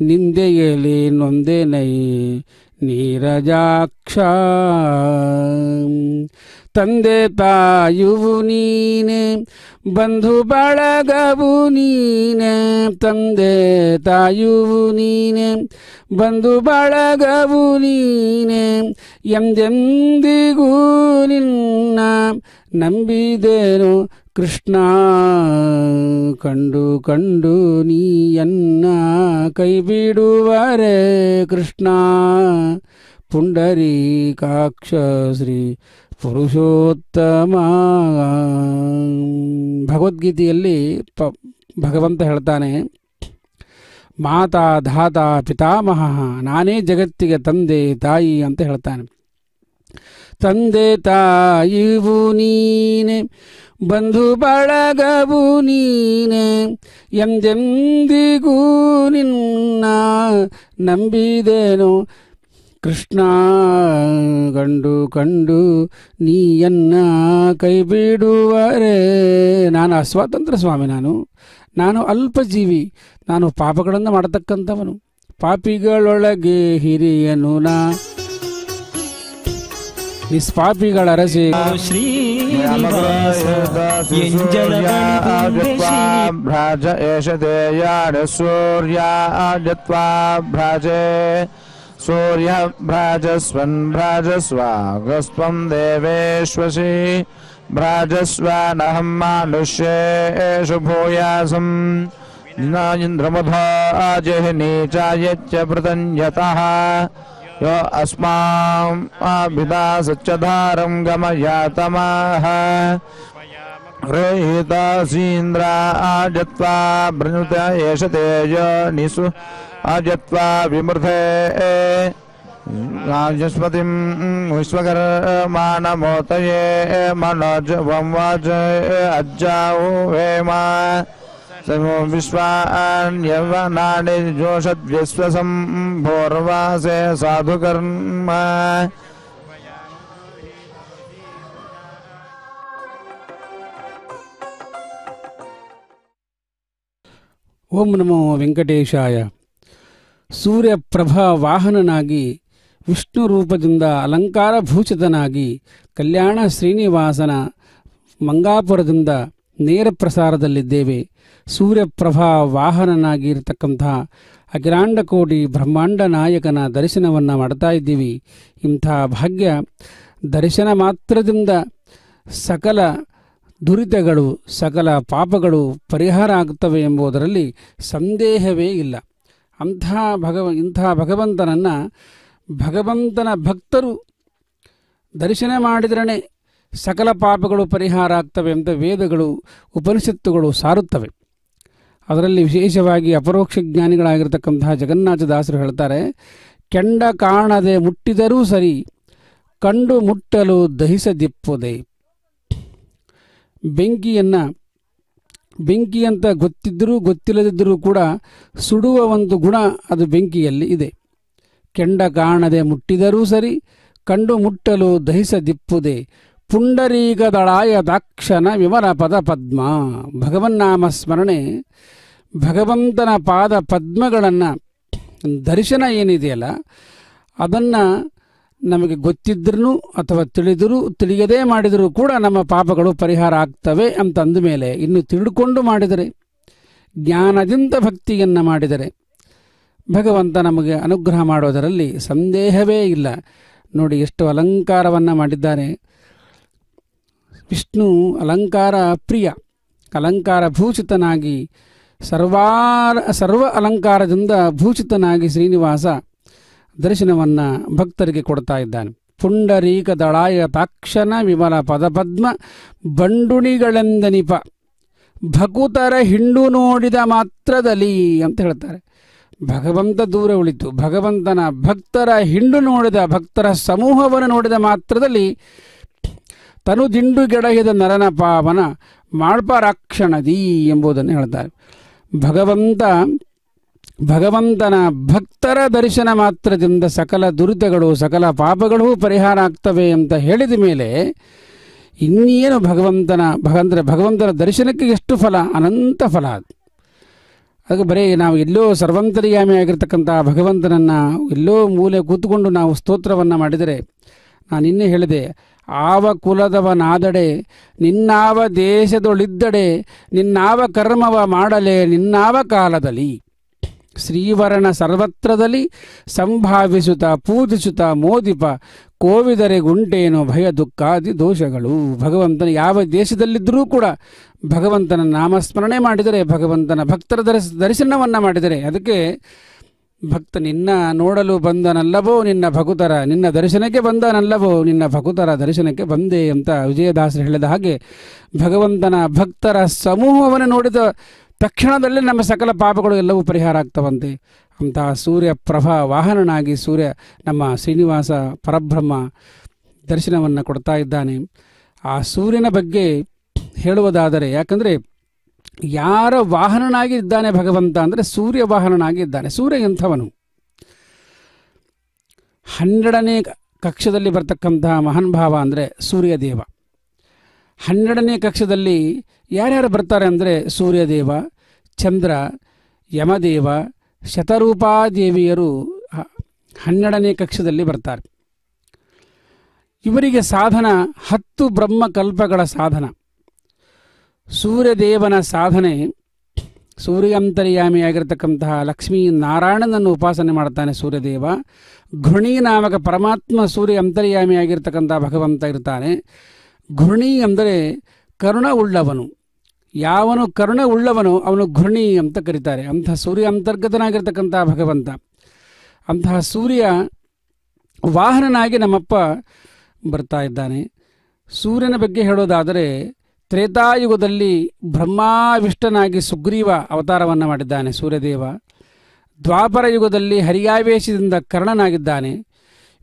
ನಿಂದೆಯಲ್ಲಿ ನೊಂದೇನೈ ನೀರಜಾಕ್ಷ. ತಂದೆ ತಾಯುವು ನೀನೆ, ಬಂಧು ಬಳಗವು ನೀನೆ, ತಂದೆ ತಾಯುವು ನೀನೆ, ಬಂಧು ಬಳಗವು ನೀನೆ, ಎಂದೆಂದಿಗೂ ನಿನ್ನ ನಂಬಿದೇನು ಕೃಷ್ಣ. ಕಂಡು ಕಂಡು ನೀಯನ್ನ ಕೈ ಬಿಡುವರೆ ಕೃಷ್ಣ. ಪುಂಡರೀಕಾಕ್ಷ ಶ್ರೀ ಪುರುಷೋತ್ತಮ ಭಗವದ್ಗೀತೆಯಲ್ಲಿ ಪ ಭಗವಂತ ಹೇಳ್ತಾನೆ, ಮಾತಾ ಧಾತ ಪಿತಾಮಹ, ನಾನೇ ಜಗತ್ತಿಗೆ ತಂದೆ ತಾಯಿ ಅಂತ ಹೇಳ್ತಾನೆ. ತಂದೆ ತಾಯಿವು ನೀನೆ, ಬಂಧು ಬಳಗವು ನೀನೆ, ಎಂದೆಂದಿಗೂ ನಿನ್ನ ನಂಬಿದೇನು ಕೃಷ್ಣ ಕಂಡು ಕಂಡು ನೀಯನ್ನ ಕೈ ಬಿಡುವರೆ ನಾನು ಅಸ್ವಾತಂತ್ರ್ಯ ಸ್ವಾಮಿ ನಾನು. ನಾನು ಅಲ್ಪ ಜೀವಿ ನಾನು ಪಾಪಗಳನ್ನು ಮಾಡತಕ್ಕಂಥವನು. ಪಾಪಿಗಳೊಳಗೆ ಹಿರಿಯನು ನಾ. ನಿಸ್ಪಾಪಿಗಳ ಅರಸಿ ಶ್ರೀ ಭ್ರಾಜ ಏಷ ದೇಯಾಡ ಸೂರ್ಯ ಭ್ರಾಜೆ. सूर्यभ्राजस्वन् भ्राजस्वागस्त्वं देवेष्वसि भ्राजस्वानहं मानुष्येषु भूयासं न इन्द्रमुधा नीचायच्च वृतन्यतः यो अस्माभिदा सच्चधारं गमयातमाह गृहीतासीन्द्रा आजत्वा भृनुत एष तेज निसु अजत्वा विमृधे। राजस्पति विश्वकर्माणमोतये मनोज वंवाज अज्जाहु हेमा विश्वान्यवनानि जोषद्विश्वसं भोर्वासे साधुकर्म। ओम नमो वेंकटेशाय। ಸೂರ್ಯಪ್ರಭಾ ವಾಹನನಾಗಿ ವಿಷ್ಣು ರೂಪದಿಂದ ಅಲಂಕಾರ ಭೂಷಿತನಾಗಿ ಕಲ್ಯಾಣ ಶ್ರೀನಿವಾಸನ ಮಂಗಾಪುರದಿಂದ ನೇರ ಪ್ರಸಾರದಲ್ಲಿದ್ದೇವೆ. ಸೂರ್ಯಪ್ರಭಾ ವಾಹನನಾಗಿ ಇರತಕ್ಕಂತಹ ಅಖಿಲಾಂಡಕೋಟಿ ಬ್ರಹ್ಮಾಂಡ ನಾಯಕನ ದರ್ಶನವನ್ನು ಮಾಡ್ತಾ ಇದ್ದೀವಿ. ಇಂಥ ಭಾಗ್ಯ, ದರ್ಶನ ಮಾತ್ರದಿಂದ ಸಕಲ ದುರಿತಗಳು, ಸಕಲ ಪಾಪಗಳು ಪರಿಹಾರ ಆಗುತ್ತವೆ ಎಂಬುದರಲ್ಲಿ ಸಂದೇಹವೇ ಇಲ್ಲ. ಅಂಥ ಭಗವ, ಇಂಥ ಭಗವಂತನನ್ನು ಭಗವಂತನ ಭಕ್ತರು ದರ್ಶನ ಮಾಡಿದ್ರೇ ಸಕಲ ಪಾಪಗಳು ಪರಿಹಾರ ಆಗ್ತವೆ ಅಂತ ವೇದಗಳು, ಉಪನಿಷತ್ತುಗಳು ಸಾರುತ್ತವೆ. ಅದರಲ್ಲಿ ವಿಶೇಷವಾಗಿ ಅಪರೋಕ್ಷ ಜ್ಞಾನಿಗಳಾಗಿರ್ತಕ್ಕಂತಹ ಜಗನ್ನಾಥದಾಸರು ಹೇಳ್ತಾರೆ, ಕೆಂಡ ಕಾಣದೆ ಮುಟ್ಟಿದರೂ ಸರಿ, ಕಂಡು ಮುಟ್ಟಲು ದಹಿಸದಿಪ್ಪುದೆ. ಬೆಂಕಿಯನ್ನು ಬೆಂಕಿ ಅಂತ ಗೊತ್ತಿದ್ದರೂ ಗೊತ್ತಿಲ್ಲದಿದ್ದರೂ ಕೂಡ ಸುಡುವ ಒಂದು ಗುಣ ಅದು ಬೆಂಕಿಯಲ್ಲಿ ಇದೆ. ಕೆಂಡ ಕಾಣದೆ ಮುಟ್ಟಿದರೂ ಸರಿ, ಕಂಡು ಮುಟ್ಟಲು ದಹಿಸದಿಪ್ಪುದೆ ಪುಂಡರೀಗದಳಾಯ ದಾಕ್ಷಣ ವಿಮಲ ಪದ ಪದ್ಮ. ಭಗವನ್ನಾಮ ಸ್ಮರಣೆ. ಭಗವಂತನ ಪಾದ ಪದ್ಮಗಳನ್ನು ದರ್ಶನ ಏನಿದೆಯಲ್ಲ, ಅದನ್ನು ನಮಗೆ ಗೊತ್ತಿದ್ರೂ ಅಥವಾ ತಿಳಿದರೂ, ತಿಳಿಯದೇ ಮಾಡಿದರೂ ಕೂಡ ನಮ್ಮ ಪಾಪಗಳು ಪರಿಹಾರ ಆಗ್ತವೆ ಅಂತ ಮೇಲೆ ಇನ್ನು ತಿಳ್ಕೊಂಡು ಮಾಡಿದರೆ, ಜ್ಞಾನದಿಂದ ಭಕ್ತಿಯನ್ನು ಮಾಡಿದರೆ, ಭಗವಂತ ನಮಗೆ ಅನುಗ್ರಹ ಮಾಡೋದರಲ್ಲಿ ಸಂದೇಹವೇ ಇಲ್ಲ. ನೋಡಿ ಎಷ್ಟು ಅಲಂಕಾರವನ್ನು ಮಾಡಿದ್ದಾರೆ. ವಿಷ್ಣು ಅಲಂಕಾರ ಪ್ರಿಯ, ಅಲಂಕಾರ ಭೂಷಿತನಾಗಿ, ಸರ್ವಾರ, ಸರ್ವ ಅಲಂಕಾರದಿಂದ ಭೂಷಿತನಾಗಿ ಶ್ರೀನಿವಾಸ ದರ್ಶನವನ್ನು ಭಕ್ತರಿಗೆ ಕೊಡ್ತಾ ಇದ್ದಾನೆ. ಪುಂಡರೀಕ ದಳಾಯ ತಾಕ್ಷಣ ವಿಮಲ ಪದಪದ್ಮ ಬಂಡುಣಿಗಳೆಂದನಿಪ. ಭಕುತರ ಹಿಂಡು ನೋಡಿದ ಮಾತ್ರದಲ್ಲಿ ಅಂತ ಹೇಳ್ತಾರೆ. ಭಗವಂತ ದೂರ ಉಳಿತು. ಭಗವಂತನ ಭಕ್ತರ ಹಿಂಡು ನೋಡಿದ, ಭಕ್ತರ ಸಮೂಹವನ್ನು ನೋಡಿದ ಮಾತ್ರದಲ್ಲಿ ತನು ದಿಂಡು ಗೆಡಹಿದ ನರನ ಪಾವನ ಮಾಳ್ಪರಾಕ್ಷಣದಿ ಎಂಬುದನ್ನು ಹೇಳ್ತಾರೆ. ಭಗವಂತ ಭಗವಂತನ ಭಕ್ತರ ದರ್ಶನ ಮಾತ್ರದಿಂದ ಸಕಲ ದುರಿತಗಳು, ಸಕಲ ಪಾಪಗಳೂ ಪರಿಹಾರ ಆಗ್ತವೆ ಅಂತ ಹೇಳಿದ ಮೇಲೆ ಇನ್ನೇನು ಭಗವಂತನ ಭಗವಂತರ ಭಗವಂತನ ದರ್ಶನಕ್ಕೆ ಎಷ್ಟು ಫಲ? ಅನಂತ ಫಲ ಅದು. ಅದಕ್ಕೆ ಬರೀ ನಾವು ಎಲ್ಲೋ ಸರ್ವಂತರ್ಯಾಮಿ ಆಗಿರ್ತಕ್ಕಂಥ ಭಗವಂತನನ್ನು ಎಲ್ಲೋ ಮೂಲೆ ಕೂತ್ಕೊಂಡು ನಾವು ಸ್ತೋತ್ರವನ್ನು ಮಾಡಿದರೆ, ನಾನು ಇನ್ನೇ ಹೇಳಿದೆ, ಆವ ಕುಲದವನಾದಡೆ ನಿನ್ನಾವ ದೇಶದೊಳಿದ್ದಡೆ, ನಿನ್ನಾವ ಕರ್ಮವ ಮಾಡಲೆ, ನಿನ್ನಾವ ಕಾಲದಲ್ಲಿ. ಶ್ರೀವರಣ ಸರ್ವತ್ರದಲ್ಲಿ ಸಂಭಾವಿಸುತ್ತ, ಪೂಜಿಸುತ್ತ, ಮೋದಿಪ, ಕೋವಿದರೆ ಗುಂಟೇನು ಭಯ ದುಃಖಾದಿ ದೋಷಗಳು. ಭಗವಂತನ ಯಾವ ದೇಶದಲ್ಲಿದ್ದರೂ ಕೂಡ ಭಗವಂತನ ನಾಮಸ್ಮರಣೆ ಮಾಡಿದರೆ, ಭಗವಂತನ ಭಕ್ತರ ದರ್ಶ, ದರ್ಶನವನ್ನು ಮಾಡಿದರೆ, ಅದಕ್ಕೆ ಭಕ್ತ ನಿನ್ನ ನೋಡಲು ಬಂದನಲ್ಲವೋ, ನಿನ್ನ ಭಕುತರ, ನಿನ್ನ ದರ್ಶನಕ್ಕೆ ಬಂದನಲ್ಲವೋ, ನಿನ್ನ ಭಕುತರ ದರ್ಶನಕ್ಕೆ ಬಂದೆ ಅಂತ ವಿಜಯದಾಸರು ಹೇಳಿದ ಹಾಗೆ ಭಗವಂತನ ಭಕ್ತರ ಸಮೂಹವನ್ನು ನೋಡಿದ ತಕ್ಷಣದಲ್ಲೇ ನಮ್ಮ ಸಕಲ ಪಾಪಗಳು ಎಲ್ಲವೂ ಪರಿಹಾರ ಆಗ್ತವಂತೆ. ಅಂತಹ ಸೂರ್ಯ ಪ್ರಭಾ ವಾಹನನಾಗಿ ಸೂರ್ಯ ನಮ್ಮ ಶ್ರೀನಿವಾಸ ಪರಬ್ರಹ್ಮ ದರ್ಶನವನ್ನು ಕೊಡ್ತಾ ಇದ್ದಾನೆ. ಆ ಸೂರ್ಯನ ಬಗ್ಗೆ ಹೇಳುವುದಾದರೆ, ಯಾಕಂದರೆ ಯಾರ ವಾಹನನಾಗಿ ಇದ್ದಾನೆ ಭಗವಂತ ಅಂದರೆ ಸೂರ್ಯ ವಾಹನನಾಗಿ ಇದ್ದಾನೆ. ಸೂರ್ಯ ಎಂಥವನು? ಹನ್ನೆರಡನೇ ಕಕ್ಷದಲ್ಲಿ ಬರ್ತಕ್ಕಂತಹ ಮಹಾನ್ ಭಾವ ಅಂದರೆ ಸೂರ್ಯದೇವ. ಹನ್ನೆರಡನೇ ಕಕ್ಷದಲ್ಲಿ ಯಾರ್ಯಾರು ಬರ್ತಾರೆ ಅಂದರೆ ಸೂರ್ಯದೇವ, ಚಂದ್ರ, ಯಮದೇವ, ಶತರೂಪಾದೇವಿಯರು ಹನ್ನೆರಡನೇ ಕಕ್ಷದಲ್ಲಿ ಬರ್ತಾರೆ. ಇವರಿಗೆ ಸಾಧನ ಹತ್ತು ಬ್ರಹ್ಮಕಲ್ಪಗಳ ಸಾಧನ. ಸೂರ್ಯದೇವನ ಸಾಧನೆ ಸೂರ್ಯಾಂತರ್ಯಾಮಿಯಾಗಿರ್ತಕ್ಕಂತಹ ಲಕ್ಷ್ಮೀ ನಾರಾಯಣನನ್ನು ಉಪಾಸನೆ ಮಾಡ್ತಾನೆ ಸೂರ್ಯದೇವ. ಘೃಣಿ ನಾಮಕ ಪರಮಾತ್ಮ ಸೂರ್ಯ ಅಂತರ್ಯಾಮಿಯಾಗಿರ್ತಕ್ಕಂಥ ಭಗವಂತ ಇರ್ತಾನೆ. ಘೃಣಿ ಅಂದರೆ ಕರುಣ ಉಳ್ಳವನು ಯಾವನು ಕರುಣ ಉಳ್ಳವನು ಅವನು ಘೃಣಿ ಅಂತ ಕರೀತಾರೆ. ಅಂತಹ ಸೂರ್ಯ ಅಂತರ್ಗತನಾಗಿರ್ತಕ್ಕಂಥ ಭಗವಂತ. ಅಂತಹ ಸೂರ್ಯ ವಾಹನನಾಗಿ ನಮ್ಮಪ್ಪ ಬರ್ತಾ ಇದ್ದಾನೆ. ಸೂರ್ಯನ ಬಗ್ಗೆ ಹೇಳೋದಾದರೆ ತ್ರೇತಾಯುಗದಲ್ಲಿ ಬ್ರಹ್ಮಾವಿಷ್ಟನಾಗಿ ಸುಗ್ರೀವ ಅವತಾರವನ್ನು ಮಾಡಿದ್ದಾನೆ ಸೂರ್ಯದೇವ. ದ್ವಾಪರ ಯುಗದಲ್ಲಿ ಹರಿಯಾವೇಶದಿಂದ ಕರ್ಣನಾಗಿದ್ದಾನೆ.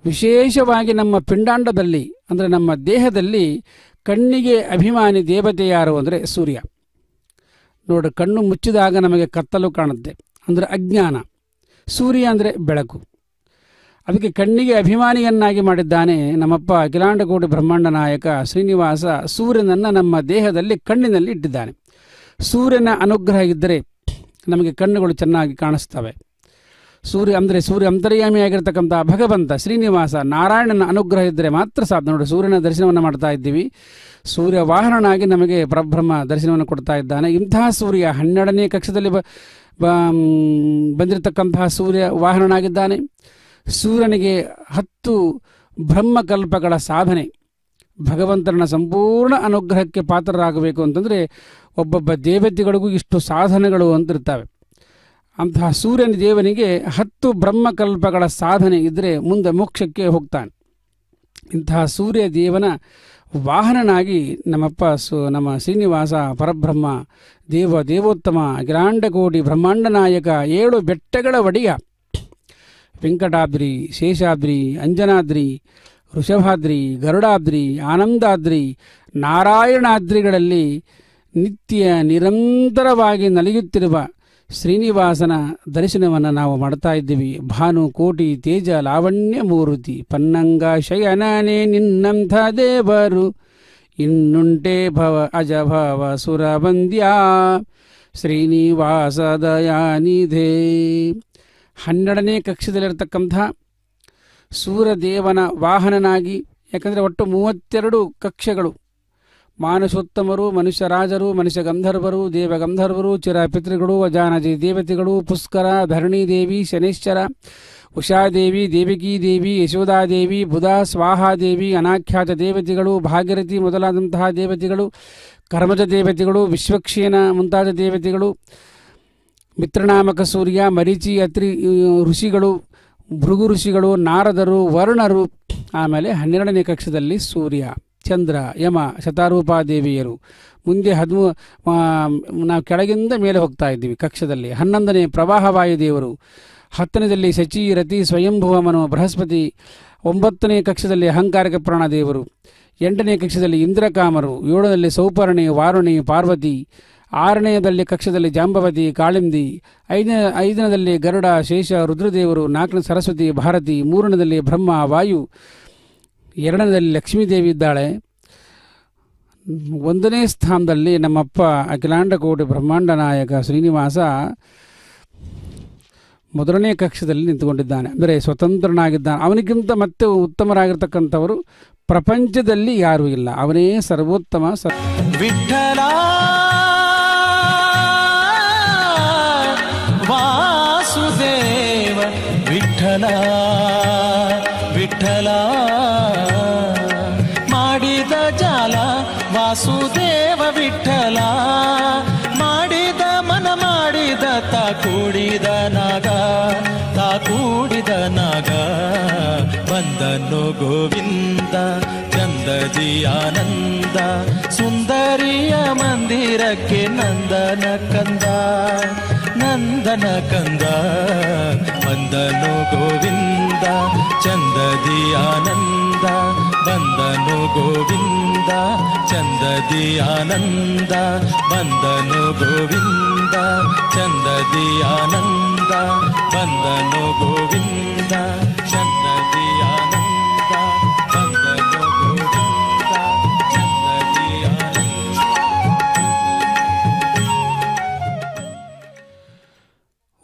ವಿಶೇಷವಾಗಿ ನಮ್ಮ ಪಿಂಡಾಂಡದಲ್ಲಿ, ಅಂದರೆ ನಮ್ಮ ದೇಹದಲ್ಲಿ ಕಣ್ಣಿಗೆ ಅಭಿಮಾನಿ ದೇವತೆ ಯಾರು ಅಂದರೆ ಸೂರ್ಯ. ನೋಡು ಕಣ್ಣು ಮುಚ್ಚಿದಾಗ ನಮಗೆ ಕತ್ತಲು ಕಾಣುತ್ತೆ, ಅಂದರೆ ಅಜ್ಞಾನ. ಸೂರ್ಯ ಅಂದರೆ ಬೆಳಕು. ಅದಕ್ಕೆ ಕಣ್ಣಿಗೆ ಅಭಿಮಾನಿಯನ್ನಾಗಿ ಮಾಡಿದ್ದಾನೆ ನಮ್ಮಪ್ಪ ಅಖಿಲಾಂಡಕೋಟಿ ಬ್ರಹ್ಮಾಂಡ ನಾಯಕ ಶ್ರೀನಿವಾಸ. ಸೂರ್ಯನನ್ನು ನಮ್ಮ ದೇಹದಲ್ಲಿ ಕಣ್ಣಿನಲ್ಲಿ ಇಟ್ಟಿದ್ದಾನೆ. ಸೂರ್ಯನ ಅನುಗ್ರಹ ಇದ್ದರೆ ನಮಗೆ ಕಣ್ಣುಗಳು ಚೆನ್ನಾಗಿ ಕಾಣಿಸ್ತವೆ. ಸೂರ್ಯ ಅಂದರೆ ಸೂರ್ಯ ಅಂತರ್ಯಾಮಿಯಾಗಿರ್ತಕ್ಕಂಥ ಭಗವಂತ ಶ್ರೀನಿವಾಸ ನಾರಾಯಣನ ಅನುಗ್ರಹ ಇದ್ದರೆ ಮಾತ್ರ ಸಾಧ್ಯ ನೋಡಿ, ಸೂರ್ಯನ ದರ್ಶನವನ್ನು ಮಾಡ್ತಾ ಇದ್ದೀವಿ. ಸೂರ್ಯ ವಾಹನನಾಗಿ ನಮಗೆ ಪರಬ್ರಹ್ಮ ದರ್ಶನವನ್ನು ಕೊಡ್ತಾ ಇದ್ದಾನೆ. ಇಂತಹ ಸೂರ್ಯ ಹನ್ನೆರಡನೇ ಕಕ್ಷದಲ್ಲಿ ಬಂದಿರತಕ್ಕಂತಹ ಸೂರ್ಯ ವಾಹನನಾಗಿದ್ದಾನೆ. ಸೂರ್ಯನಿಗೆ ಹತ್ತು ಬ್ರಹ್ಮಕಲ್ಪಗಳ ಸಾಧನೆ. ಭಗವಂತನ ಸಂಪೂರ್ಣ ಅನುಗ್ರಹಕ್ಕೆ ಪಾತ್ರರಾಗಬೇಕು ಅಂತಂದರೆ ಒಬ್ಬೊಬ್ಬ ದೇವತೆಗಳಿಗೂ ಇಷ್ಟು ಸಾಧನೆಗಳು ಅಂತಿರ್ತವೆ. ಅಂತಹ ಸೂರ್ಯನ ದೇವನಿಗೆ ಹತ್ತು ಬ್ರಹ್ಮಕಲ್ಪಗಳ ಸಾಧನೆ ಇದ್ದರೆ ಮುಂದೆ ಮೋಕ್ಷಕ್ಕೆ ಹೋಗ್ತಾನೆ. ಇಂತಹ ಸೂರ್ಯ ದೇವನ ವಾಹನನಾಗಿ ನಮ್ಮಪ್ಪ ಸು, ನಮ್ಮ ಶ್ರೀನಿವಾಸ ಪರಬ್ರಹ್ಮ, ದೇವ ದೇವೋತ್ತಮ ಅಖಿಲಾಂಡಕೋಟಿ ಬ್ರಹ್ಮಾಂಡ ನಾಯಕ ಏಳು ಬೆಟ್ಟಗಳ ಒಡೆಯ, ವೆಂಕಟಾದ್ರಿ, ಶೇಷಾದ್ರಿ, ಅಂಜನಾದ್ರಿ, ವೃಷಭಾದ್ರಿ, ಗರುಡಾದ್ರಿ, ಆನಂದಾದ್ರಿ, ನಾರಾಯಣಾದ್ರಿಗಳಲ್ಲಿ ನಿತ್ಯ ನಿರಂತರವಾಗಿ ನಲಿಯುತ್ತಿರುವ ಶ್ರೀನಿವಾಸನ ದರ್ಶನವನ್ನು ನಾವು ಮಾಡ್ತಾ ಇದ್ದೀವಿ. ಭಾನು, ಕೋಟಿ, ತೇಜ, ಲಾವಣ್ಯ ಮೂರುತಿ, ಪನ್ನಂಗ, ಶಯನನೇ ನಿನ್ನಂಥ ದೇವರು. ಇನ್ನುಂಟೆ ಭವ, ಅಜಭವ, ಸುರಬಂದ್ಯಾ, ಶ್ರೀನಿವಾಸ ದಯಾನಿಧೇ. ಹನ್ನೆರಡನೇ ಕಕ್ಷದಲ್ಲಿರತಕ್ಕಂಥ ಸೂರ್ಯದೇವನ ವಾಹನನಾಗಿ, ಯಾಕಂದರೆ ಒಟ್ಟು ಮೂವತ್ತೆರಡು ಕಕ್ಷೆಗಳು ಮಾನಸೋತ್ತಮರು, ಮನುಷ್ಯರಾಜರು ಮನುಷ್ಯ ಗಂಧರ್ವರು ದೇವಗಂಧರ್ವರು, ಚಿರಪಿತೃಗಳು ಅಜಾನಜಿ ದೇವತೆಗಳು, ಪುಷ್ಕರ, ಧರಣಿ ದೇವಿ ಶನೇಶ್ವರ ಉಷಾದೇವಿ, ದೇವಕೀ ದೇವಿ ಯಶೋಧಾದೇವಿ ಬುಧ ಸ್ವಾಹಾದೇವಿ ಅನಾಖ್ಯಾತ ದೇವತೆಗಳು ಭಾಗೀರಥಿ ಮೊದಲಾದಂತಹ ದೇವತೆಗಳು, ಕರ್ಮಜ ದೇವತೆಗಳು, ವಿಶ್ವಕ್ಷೇನ ಮುಂತಾದ ದೇವತೆಗಳು, ಮಿತ್ರನಾಮಕ ಸೂರ್ಯ, ಮರೀಚಿ, ಅತ್ರಿ ಋಷಿಗಳು, ಭೃಗು ಋಷಿಗಳು, ನಾರದರು, ವರ್ಣರು, ಆಮೇಲೆ ಹನ್ನೆರಡನೇ ಕಕ್ಷದಲ್ಲಿ ಸೂರ್ಯ. ಚಂದ್ರ, ಯಮ, ಶತಾರೂಪಾದೇವಿಯರು. ಮುಂದೆ ಹದಿಮೂ ನಾವು ಕೆಳಗಿಂದ ಮೇಲೆ ಹೋಗ್ತಾ ಇದ್ದೀವಿ ಕಕ್ಷದಲ್ಲಿ. ಹನ್ನೊಂದನೇ ಪ್ರವಾಹವಾಯುದೇವರು ಹತ್ತನೇದಲ್ಲಿ ಶಚಿ ರತಿ ಸ್ವಯಂಭುವಮನು ಬೃಹಸ್ಪತಿ. ಒಂಬತ್ತನೇ ಕಕ್ಷದಲ್ಲಿ ಅಹಂಕಾರಿಕ ಪ್ರಾಣದೇವರು ಎಂಟನೇ ಕಕ್ಷದಲ್ಲಿ ಇಂದ್ರಕಾಮರು. ಏಳರಲ್ಲಿ ಸೌಪರ್ಣಿ, ವಾರುಣಿ, ಪಾರ್ವತಿ. ಆರನೆಯದಲ್ಲಿ ಕಕ್ಷದಲ್ಲಿ ಜಾಂಬವತಿ, ಕಾಳಿಂದಿ. ಐದನೇ, ಐದನೇದಲ್ಲಿ ಗರುಡ, ಶೇಷ, ರುದ್ರದೇವರು, ನಾಲ್ಕನೇ ಸರಸ್ವತಿ, ಭಾರತಿ. ಮೂರನೇದಲ್ಲಿ ಬ್ರಹ್ಮ, ವಾಯು. ಎರಡನೇದಲ್ಲಿ ಲಕ್ಷ್ಮೀದೇವಿ ಇದ್ದಾಳೆ. ಒಂದನೇ ಸ್ಥಾನದಲ್ಲಿ ನಮ್ಮಪ್ಪ ಅಖಿಲಾಂಡ ಕೋಟಿ ಬ್ರಹ್ಮಾಂಡ ನಾಯಕ ಶ್ರೀನಿವಾಸ ಮೊದಲನೇ ಕಕ್ಷದಲ್ಲಿ ನಿಂತುಕೊಂಡಿದ್ದಾನೆ. ಅಂದರೆ ಸ್ವತಂತ್ರನಾಗಿದ್ದಾನೆ. ಅವನಿಗಿಂತ ಮತ್ತೆ ಉತ್ತಮರಾಗಿರ್ತಕ್ಕಂಥವರು ಪ್ರಪಂಚದಲ್ಲಿ ಯಾರೂ ಇಲ್ಲ. ಅವನೇ ಸರ್ವೋತ್ತಮ ಸ ವಾಸುದೇವ ವಿಠಲ ಗೋವಿಂದ ಚಂದದಿ ಆನಂದ ಸುಂದರಿಯ ಮಂದಿರಕ್ಕೆ ನಂದನ ಕಂದ ನಂದನ ಕಂದ, ಬಂದನು ಗೋವಿಂದ ಚಂದದಿ ಆನಂದ ಬಂದನು ಗೋವಿಂದ ಚಂದದಿ ಆನಂದ ಬಂದನು ಗೋವಿಂದ ಚಂದದಿ ಆನಂದ ಬಂದನು ಗೋವಿಂದ ಚಂದದಿ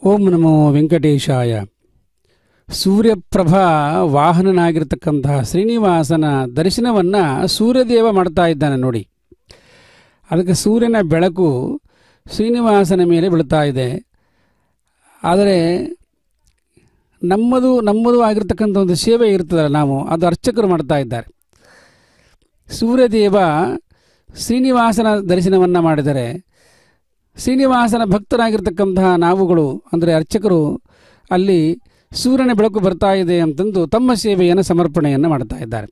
ಓಂ ನಮೋ ವೆಂಕಟೇಶಾಯ. ಸೂರ್ಯಪ್ರಭಾ ವಾಹನನಾಗಿರ್ತಕ್ಕಂತಹ ಶ್ರೀನಿವಾಸನ ದರ್ಶನವನ್ನು ಸೂರ್ಯದೇವ ಮಾಡ್ತಾ ಇದ್ದಾನೆ ನೋಡಿ. ಅದಕ್ಕೆ ಸೂರ್ಯನ ಬೆಳಕು ಶ್ರೀನಿವಾಸನ ಮೇಲೆ ಬೀಳ್ತಾ ಇದೆ. ಆದರೆ ನಮ್ಮದು ನಮ್ಮದು ಆಗಿರ್ತಕ್ಕಂಥ ಒಂದು ಸೇವೆ ಇರ್ತದಲ್ಲ ನಾವು, ಅದು ಅರ್ಚಕರು ಮಾಡ್ತಾ ಇದ್ದಾರೆ. ಸೂರ್ಯದೇವ ಶ್ರೀನಿವಾಸನ ದರ್ಶನವನ್ನು ಮಾಡಿದರೆ ಶ್ರೀನಿವಾಸನ ಭಕ್ತರಾಗಿರ್ತಕ್ಕಂತಹ ನಾವುಗಳು, ಅಂದರೆ ಅರ್ಚಕರು, ಅಲ್ಲಿ ಸೂರ್ಯನ ಬೆಳಕು ಬರ್ತಾ ಇದೆ ಅಂತಂದು ತಮ್ಮ ಸೇವೆಯನ್ನು, ಸಮರ್ಪಣೆಯನ್ನು ಮಾಡ್ತಾ ಇದ್ದಾರೆ.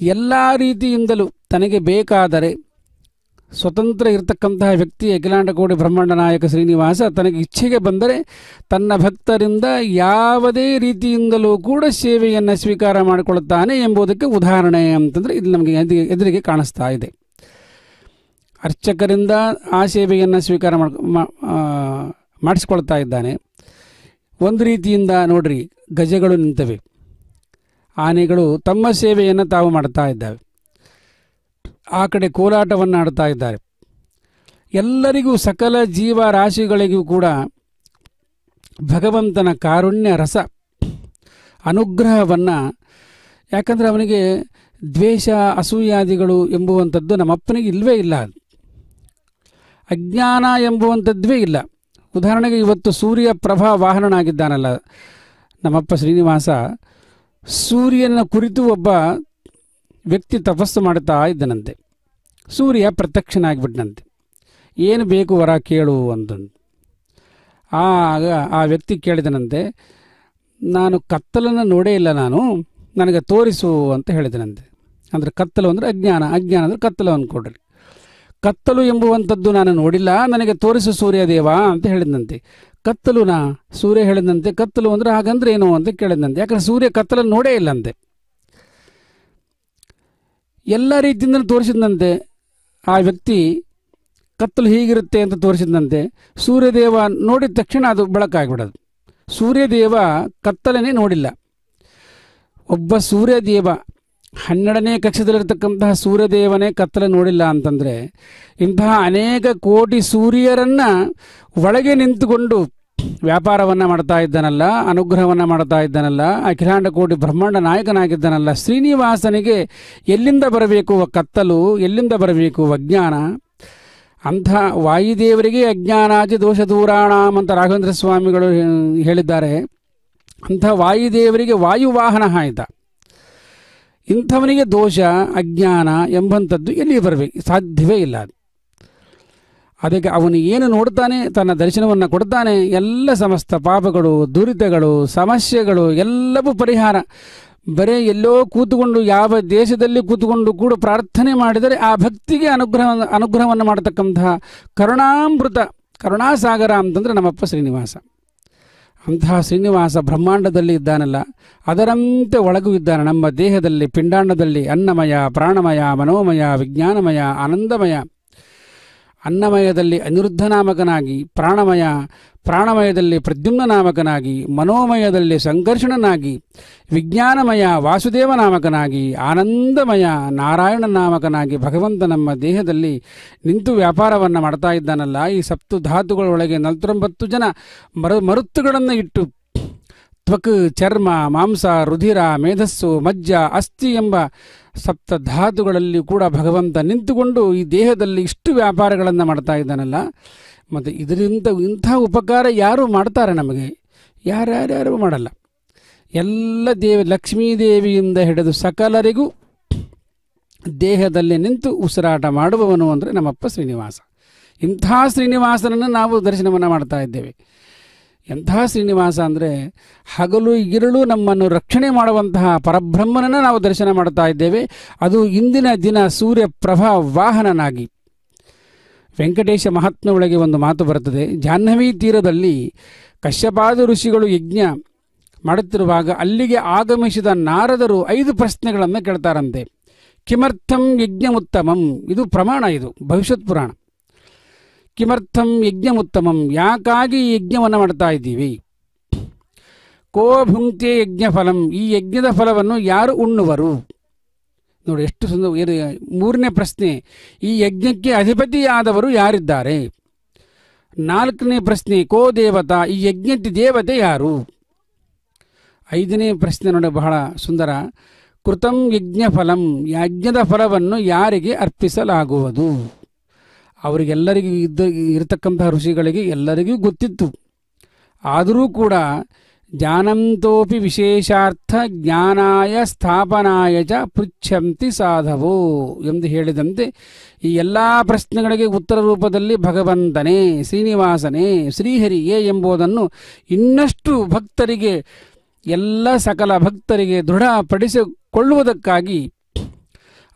ಎಲ್ಲ ರೀತಿಯಿಂದಲೂ ತನಗೆ ಬೇಕಾದರೆ ಸ್ವತಂತ್ರ ಇರತಕ್ಕಂತಹ ವ್ಯಕ್ತಿ ಅಖಿಲಾಂಡಕೋಡಿ ಬ್ರಹ್ಮಾಂಡ ನಾಯಕ ಶ್ರೀನಿವಾಸ ತನಗೆ ಇಚ್ಛೆಗೆ ಬಂದರೆ ತನ್ನ ಭಕ್ತರಿಂದ ಯಾವುದೇ ರೀತಿಯಿಂದಲೂ ಕೂಡ ಸೇವೆಯನ್ನು ಸ್ವೀಕಾರ ಮಾಡಿಕೊಳ್ಳುತ್ತಾನೆ ಎಂಬುದಕ್ಕೆ ಉದಾಹರಣೆ ಅಂತಂದರೆ ಇದು ನಮಗೆ ಎದುರಿಗೆ ಕಾಣಿಸ್ತಾ ಇದೆ. ಅರ್ಚಕರಿಂದ ಆ ಸೇವೆಯನ್ನು ಸ್ವೀಕಾರ ಮಾಡ್ ಮಾಡಿಸ್ಕೊಳ್ತಾ ಇದ್ದಾನೆ. ಒಂದು ರೀತಿಯಿಂದ ನೋಡ್ರಿ, ಗಜಗಳು ನಿಂತವೆ. ಆನೆಗಳು ತಮ್ಮ ಸೇವೆಯನ್ನು ತಾವು ಮಾಡ್ತಾ ಇದ್ದಾವೆ. ಆ ಕಡೆ ಕೋಲಾಟವನ್ನು ಆಡ್ತಾ ಇದ್ದಾರೆ. ಎಲ್ಲರಿಗೂ ಸಕಲ ಜೀವ ರಾಶಿಗಳಿಗೂ ಕೂಡ ಭಗವಂತನ ಕಾರುಣ್ಯ ರಸ, ಅನುಗ್ರಹವನ್ನು, ಯಾಕಂದರೆ ಅವನಿಗೆ ದ್ವೇಷ, ಅಸೂಯಾದಿಗಳು ಎಂಬುವಂಥದ್ದು ನಮ್ಮಪ್ಪನಿಗೆ ಇಲ್ಲವೇ ಇಲ್ಲ. ಅಜ್ಞಾನ ಎಂಬುವಂಥದ್ದೇ ಇಲ್ಲ. ಉದಾಹರಣೆಗೆ ಇವತ್ತು ಸೂರ್ಯ ಪ್ರಭಾ ವಾಹನನಾಗಿದ್ದಾನಲ್ಲ. ನಮ್ಮಪ್ಪ ಶ್ರೀನಿವಾಸ ಸೂರ್ಯನ ಕುರಿತು ಒಬ್ಬ ವ್ಯಕ್ತಿ ತಪಸ್ಸು ಮಾಡ್ತಾ ಇದ್ದನಂತೆ. ಸೂರ್ಯ ಪ್ರತ್ಯಕ್ಷನಾಗಿಬಿಟ್ಟನಂತೆ ಏನು ಬೇಕು ವರ ಕೇಳು ಅಂತಂದು ಆಗ ಆ ವ್ಯಕ್ತಿ ಕೇಳಿದನಂತೆ, ನಾನು ಕತ್ತಲನ್ನು ನೋಡೇ ಇಲ್ಲ ನಾನು, ನನಗೆ ತೋರಿಸು ಅಂತ ಹೇಳಿದನಂತೆ. ಅಂದರೆ ಕತ್ತಲು ಅಂದರೆ ಅಜ್ಞಾನ ಅಜ್ಞಾನ ಅಂದರೆ ಕತ್ತಲು ಅಂದ್ಕೊಡ್ರಿ ಕತ್ತಲು ಎಂಬುವಂಥದ್ದು ನಾನು ನೋಡಿಲ್ಲ, ನನಗೆ ತೋರಿಸು ಸೂರ್ಯದೇವ ಅಂತ ಹೇಳಿದಂತೆ. ಕತ್ತಲು ನಾ ಸೂರ್ಯ ಹೇಳಿದಂತೆ. ಕತ್ತಲು ಅಂದರೆ ಹಾಗಂದ್ರೆ ಏನು ಅಂತ ಕೇಳಿದಂತೆ. ಯಾಕಂದ್ರೆ ಸೂರ್ಯ ಕತ್ತಲನ್ನು ನೋಡೇ ಇಲ್ಲಂತೆ. ಎಲ್ಲ ರೀತಿಯಿಂದ ತೋರಿಸಿದಂತೆ ಆ ವ್ಯಕ್ತಿ ಕತ್ತಲು ಹೀಗಿರುತ್ತೆ ಅಂತ ತೋರಿಸಿದಂತೆ ಸೂರ್ಯದೇವ ನೋಡಿದ ತಕ್ಷಣ ಅದು ಬೆಳಕಾಗಿಬಿಡೋದು. ಸೂರ್ಯದೇವ ಕತ್ತಲನೇ ನೋಡಿಲ್ಲ. ಒಬ್ಬ ಸೂರ್ಯದೇವ ಹನ್ನೆರಡನೇ ಕಕ್ಷದಲ್ಲಿರ್ತಕ್ಕಂತಹ ಸೂರ್ಯದೇವನೇ ಕತ್ತಲೆ ನೋಡಿಲ್ಲ ಅಂತಂದರೆ ಇಂತಹ ಅನೇಕ ಕೋಟಿ ಸೂರ್ಯರನ್ನು ಒಳಗೆ ನಿಂತುಕೊಂಡು ವ್ಯಾಪಾರವನ್ನು ಮಾಡ್ತಾ ಇದ್ದಾನಲ್ಲ, ಅನುಗ್ರಹವನ್ನು ಮಾಡ್ತಾ ಇದ್ದಾನಲ್ಲ, ಅಖಿಲಾಂಡ ಕೋಟಿ ಬ್ರಹ್ಮಾಂಡ ನಾಯಕನಾಗಿದ್ದಾನಲ್ಲ, ಶ್ರೀನಿವಾಸನಿಗೆ ಎಲ್ಲಿಂದ ಬರಬೇಕು ಕತ್ತಲು, ಎಲ್ಲಿಂದ ಬರಬೇಕು ಅಜ್ಞಾನ? ಅಂಥ ವಾಯುದೇವರಿಗೆ ಅಜ್ಞಾನಾಜಿ ದೋಷ ದೂರಾಣಾಮ್ ಅಂತ ರಾಘವೇಂದ್ರ ಸ್ವಾಮಿಗಳು ಹೇಳಿದ್ದಾರೆ. ಅಂಥ ವಾಯುದೇವರಿಗೆ ವಾಯುವಾಹನ ಆಯಿತ ಇಂಥವನಿಗೆ ದೋಷ, ಅಜ್ಞಾನ ಎಂಬಂಥದ್ದು ಎಲ್ಲಿ ಬರಬೇಕು, ಸಾಧ್ಯವೇ ಇಲ್ಲ ಅದು. ಅದಕ್ಕೆ ಅವನು ಏನು ನೋಡ್ತಾನೆ ತನ್ನ ದರ್ಶನವನ್ನು ಕೊಡ್ತಾನೆ ಎಲ್ಲ ಸಮಸ್ತ ಪಾಪಗಳು, ದುರಿತಗಳು, ಸಮಸ್ಯೆಗಳು, ಎಲ್ಲವೂ ಪರಿಹಾರ. ಬರೀ ಎಲ್ಲೋ ಕೂತುಕೊಂಡು, ಯಾವ ದೇಶದಲ್ಲಿ ಕೂತುಕೊಂಡು ಕೂಡ ಪ್ರಾರ್ಥನೆ ಮಾಡಿದರೆ ಆ ಭಕ್ತಿಗೆ ಅನುಗ್ರಹ, ಅನುಗ್ರಹವನ್ನು ಮಾಡತಕ್ಕಂತಹ ಕರುಣಾಮೃತ, ಕರುಣಾಸಾಗರ ಅಂತಂದರೆ ನಮ್ಮಪ್ಪ ಶ್ರೀನಿವಾಸ. ಅಂತಹ ಶ್ರೀನಿವಾಸ ಬ್ರಹ್ಮಾಂಡದಲ್ಲಿ ಇದ್ದಾನಲ್ಲ, ಅದರಂತೆ ಒಳಗೂ ಇದ್ದಾನೆ ನಮ್ಮ ದೇಹದಲ್ಲಿ, ಪಿಂಡಾಂಡದಲ್ಲಿ ಅನ್ನಮಯ, ಪ್ರಾಣಮಯ, ಮನೋಮಯ, ವಿಜ್ಞಾನಮಯ, ಆನಂದಮಯ. ಅನ್ನಮಯದಲ್ಲಿ ಅನಿರುದ್ಧ ನಾಮಕನಾಗಿ ಪ್ರಾಣಮಯ, ಪ್ರಾಣಮಯದಲ್ಲಿ ಪ್ರದ್ಯುಮ್ನ ನಾಮಕನಾಗಿ ಮನೋಮಯದಲ್ಲಿ ಸಂಘರ್ಷಣನಾಗಿ ವಿಜ್ಞಾನಮಯ ವಾಸುದೇವ ನಾಮಕನಾಗಿ ಆನಂದಮಯ ನಾರಾಯಣ ನಾಮಕನಾಗಿ ಭಗವಂತ ನಮ್ಮ ದೇಹದಲ್ಲಿ ನಿಂತು ವ್ಯಾಪಾರವನ್ನು ಮಾಡ್ತಾ ಇದ್ದಾನಲ್ಲ, ಈ ಸಪ್ತು ಧಾತುಗಳೊಳಗೆ ನಲವತ್ತೊಂಬತ್ತು ಜನ ಮರು ಮರುತ್ತುಗಳನ್ನು ಇಟ್ಟು ತ್ವಕ್ ಚರ್ಮ, ಮಾಂಸ, ರುಧಿರ, ಮೇಧಸ್ಸು, ಮಜ್ಜ, ಅಸ್ಥಿ ಎಂಬ ಸಪ್ತ ಧಾತುಗಳಲ್ಲಿ ಕೂಡ ಭಗವಂತ ನಿಂತುಕೊಂಡು ಈ ದೇಹದಲ್ಲಿ ಇಷ್ಟು ವ್ಯಾಪಾರಗಳನ್ನು ಮಾಡ್ತಾ ಇದ್ದಾನಲ್ಲ. ಮತ್ತು ಇದರಿಂದ ಇಂಥ ಉಪಕಾರ ಯಾರು ಮಾಡ್ತಾರೆ ನಮಗೆ. ಯಾರ್ಯಾರ್ಯಾರು ಮಾಡಲ್ಲ. ಎಲ್ಲ ದೇವಿ, ಲಕ್ಷ್ಮೀದೇವಿಯಿಂದ ಹಿಡಿದು ಸಕಲರಿಗೂ ದೇಹದಲ್ಲಿ ನಿಂತು ಉಸಿರಾಟ ಮಾಡುವವನು ಅಂದರೆ ನಮ್ಮಪ್ಪ ಶ್ರೀನಿವಾಸ. ಇಂಥ ಶ್ರೀನಿವಾಸನನ್ನು ನಾವು ದರ್ಶನವನ್ನು ಮಾಡ್ತಾ ಇದ್ದೇವೆ. ಎಂಥ ಶ್ರೀನಿವಾಸ ಅಂದರೆ ಹಗಲು ಇರುಳು ನಮ್ಮನ್ನು ರಕ್ಷಣೆ ಮಾಡುವಂತಹ ಪರಬ್ರಹ್ಮನನ್ನು ನಾವು ದರ್ಶನ ಮಾಡ್ತಾ ಇದ್ದೇವೆ. ಅದು ಇಂದಿನ ದಿನ ಸೂರ್ಯ ಪ್ರಭಾ ವಾಹನನಾಗಿ ವೆಂಕಟೇಶ ಮಹಾತ್ಮ ಒಳಗೆ ಒಂದು ಮಾತು ಬರುತ್ತದೆ. ಜಾಹ್ನವಿ ತೀರದಲ್ಲಿ ಕಶ್ಯಪಾದ ಋಷಿಗಳು ಯಜ್ಞ ಮಾಡುತ್ತಿರುವಾಗ ಅಲ್ಲಿಗೆ ಆಗಮಿಸಿದ ನಾರದರು ಐದು ಪ್ರಶ್ನೆಗಳನ್ನು ಕೇಳ್ತಾರಂತೆ. ಕಿಮರ್ಥಂ ಯಜ್ಞಮುತ್ತಮಂ. ಇದು ಪ್ರಮಾಣ ಇದು, ಭವಿಷ್ಯತ್ ಪುರಾಣ. ಕಿಮರ್ಥಂ ಯಜ್ಞಮುತ್ತಮಂ. ಯಾಕಾಗಿ ಈ ಯಜ್ಞವನ್ನು ಮಾಡ್ತಾ ಇದ್ದೀವಿ? ಕೋ ಭುಂಕ್ತೆ ಯಜ್ಞ ಫಲಂ ಈ ಯಜ್ಞದ ಫಲವನ್ನು ಯಾರು ಉಣ್ಣುವರು? ನೋಡಿ, ಎಷ್ಟು ಸುಂದರ ಮೂರನೇ ಪ್ರಶ್ನೆ. ಈ ಯಜ್ಞಕ್ಕೆ ಅಧಿಪತಿಯಾದವರು ಯಾರಿದ್ದಾರೆ? ನಾಲ್ಕನೇ ಪ್ರಶ್ನೆ, ಕೋ ದೇವತಾ, ಈ ಯಜ್ಞಕ್ಕೆ ದೇವತೆ ಯಾರು? ಐದನೇ ಪ್ರಶ್ನೆ ನೋಡಿ, ಬಹಳ ಸುಂದರ. ಕೃತಂ ಯಜ್ಞ ಫಲಂ ಯಜ್ಞದ ಫಲವನ್ನು ಯಾರಿಗೆ ಅರ್ಪಿಸಲಾಗುವುದು? ಅವರಿಗೆಲ್ಲರಿಗೂ ಇದ್ದ, ಇರತಕ್ಕಂತಹ ಋಷಿಗಳಿಗೆ ಎಲ್ಲರಿಗೂ ಗೊತ್ತಿತ್ತು. ಆದರೂ ಕೂಡ ಜ್ಞಾನಂತೋಪಿ ವಿಶೇಷಾರ್ಥ ಜ್ಞಾನಾಯ ಸ್ಥಾಪನಾಯ ಚ ಪೃಚ್ಛಂತಿ ಸಾಧವು ಎಂದು ಹೇಳಿದಂತೆ ಈ ಎಲ್ಲ ಪ್ರಶ್ನೆಗಳಿಗೆ ಉತ್ತರ ರೂಪದಲ್ಲಿ ಭಗವಂತನೇ, ಶ್ರೀನಿವಾಸನೇ, ಶ್ರೀಹರಿಯೇ ಎಂಬುದನ್ನು ಇನ್ನಷ್ಟು ಭಕ್ತರಿಗೆ, ಎಲ್ಲ ಸಕಲ ಭಕ್ತರಿಗೆ ದೃಢಪಡಿಸಿಕೊಳ್ಳುವುದಕ್ಕಾಗಿ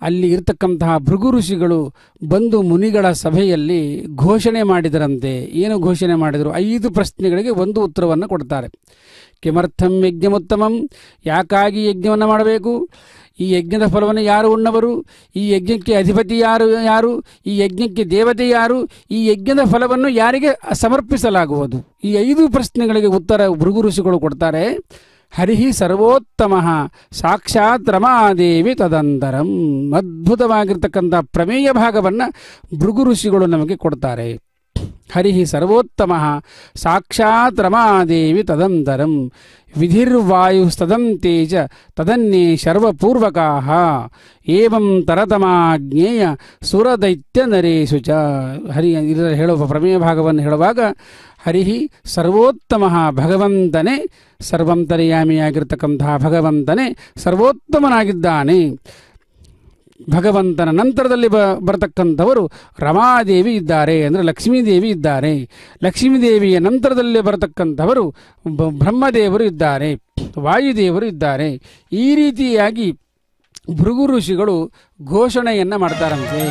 ಅಲ್ಲಿ ಇರತಕ್ಕಂತಹ ಭೃಗು ಋಷಿಗಳು ಬಂದು ಮುನಿಗಳ ಸಭೆಯಲ್ಲಿ ಘೋಷಣೆ ಮಾಡಿದರಂತೆ. ಏನು ಘೋಷಣೆ ಮಾಡಿದರು? ಐದು ಪ್ರಶ್ನೆಗಳಿಗೆ ಒಂದು ಉತ್ತರವನ್ನು ಕೊಡ್ತಾರೆ. ಕಿಮರ್ಥಂ ಯಜ್ಞಮುತ್ತಮಂ. ಯಾಕಾಗಿ ಯಜ್ಞವನ್ನು ಮಾಡಬೇಕು? ಈ ಯಜ್ಞದ ಫಲವನ್ನು ಯಾರು ಉಣ್ಣವರು? ಈ ಯಜ್ಞಕ್ಕೆ ಅಧಿಪತಿ ಯಾರು ಯಾರು? ಈ ಯಜ್ಞಕ್ಕೆ ದೇವತೆ ಯಾರು? ಈ ಯಜ್ಞದ ಫಲವನ್ನು ಯಾರಿಗೆ ಸಮರ್ಪಿಸಲಾಗುವುದು? ಈ ಐದು ಪ್ರಶ್ನೆಗಳಿಗೆ ಉತ್ತರ ಭೃಗು ಋಷಿಗಳು ಕೊಡ್ತಾರೆ. ಹರಿಹಿ ಸರ್ವೋತ್ತಮ. ಸಾಕ್ಷಾತ್ ರಮಾದೇವಿ ತದಂತರಂ. ಅದ್ಭುತವಾಗಿರ್ತಕ್ಕಂಥ ಪ್ರಮೇಯ ಭಾಗವನ್ನು ಭೃಗು ಋಷಿಗಳು ನಮಗೆ ಕೊಡ್ತಾರೆ. ಹರಿಹಿ ಸರ್ವೋತ್ತಮ. ಸಾಕ್ಷಾತ್ ರಮಾದೇವಿ ತದಂತರಂ. ವಿಧಿರ್ವಾಯು ತೇಜ ತದನ್ನೇ ಶರ್ವಪೂರ್ವಕಾ ಏವಂ ತರತಮಾಜ್ಞೇಯ ಸುರದೈತ್ಯ ನರೇಶು ಚ. ಹರಿ, ಇದರ ಹೇಳುವ ಪ್ರಮೇಯ ಭಾಗವನ್ನು ಹೇಳುವಾಗ ಹರಿಹಿ ಸರ್ವೋತ್ತಮ ಭಗವಂತನೇ ಸರ್ವಂತರ್ಯಾಮಿಯಾಗಿರ್ತಕ್ಕಂತಹ ಭಗವಂತನೇ ಸರ್ವೋತ್ತಮನಾಗಿದ್ದಾನೆ. ಭಗವಂತನ ನಂತರದಲ್ಲಿ ಬ, ಬರತಕ್ಕಂಥವರು ರಮಾದೇವಿ ಇದ್ದಾರೆ ಅಂದರೆ ಲಕ್ಷ್ಮೀದೇವಿ ಇದ್ದಾರೆ. ಲಕ್ಷ್ಮೀದೇವಿಯ ನಂತರದಲ್ಲಿ ಬರತಕ್ಕಂಥವರು ಬ್ರಹ್ಮದೇವರು ಇದ್ದಾರೆ, ವಾಯುದೇವರು ಇದ್ದಾರೆ. ಈ ರೀತಿಯಾಗಿ ಭೃಗು ಋಷಿಗಳು ಘೋಷಣೆಯನ್ನು ಮಾಡ್ತಾರಂತೆ.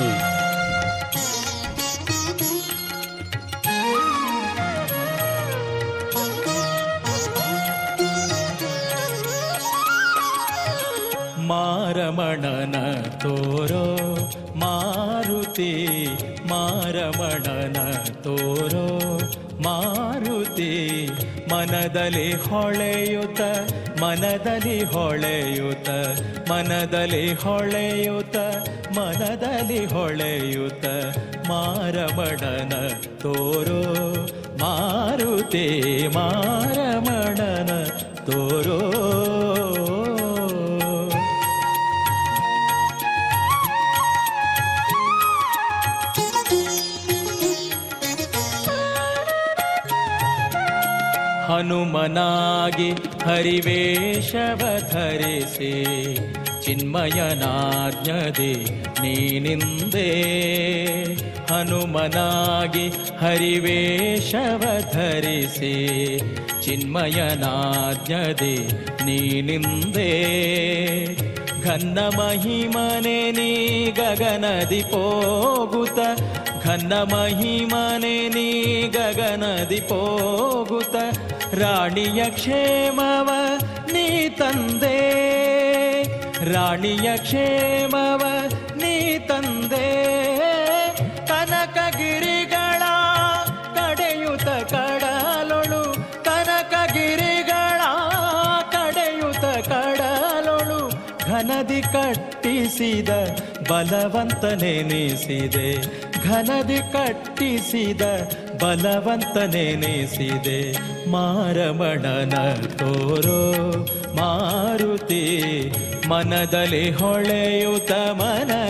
ಮಾರಮಣನ ತೋರೋ ಮಾರುತಿ, ಮಾರಮಣನ ತೋರೋ ಮಾರುತಿ, ಮನದಲ್ಲಿ ಹೊಳೆಯುತ ಮನದಲ್ಲಿ ಹೊಳೆಯುತ ಮನದಲ್ಲಿ ಹೊಳೆಯುತ ಮನದಲ್ಲಿ ಹೊಳೆಯುತ ಮಾರಮಣನ ತೋರೋ ಮಾರುತಿ, ಮಾರಮಣನ ತೋರೋ ಹನುಮನಾಗಿ ಹರಿವೇಶವ ಧರಿಸಿ, ಚಿನ್ಮಯನಾಜ್ಞದೆ ನೀನಿಂದೆ. ಹನುಮನಾಗಿ ಹರಿವೇಶವ ಧರಿಸಿ, ಚಿನ್ಮಯನಾಜ್ಞದೆ ನೀನಿಂದೆ. ಘನ್ನ ಮಹಿಮನೆ ನೀ ಗಗನದಿ ಪೋಗುತ, ಘನ್ನ ಮಹಿಮನೆ ನೀ ಗಗನದಿ ಪೋಗುತ ರಾಣಿಯ ಕ್ಷೇಮವ ನೀ ತಂದೆ. ರಾಣಿಯ ಕ್ಷೇಮವ ನೀ ತಂದೆ. ಕನಕಗಿರಿಗಳ ಕಡೆಯುತ ಕಡಲೊಳು, ಕನಕಗಿರಿಗಳ ಕಡೆಯುತ ಕಡಲೊಳು, ಘನದಿ ಕಟ್ಟಿಸಿದ ಬಲವಂತನೆನಿಸಿದೆ ಘನದಿ ಕಟ್ಟಿಸಿದ ಬಲವಂತನೆನಿಸಿದೆ. ಮಾರಮಣನ ತೋರೋ ಮಾರುತಿ ಮನದಲ್ಲಿ ಹೊಳೆಯುತ ಮನದಲ್ಲಿ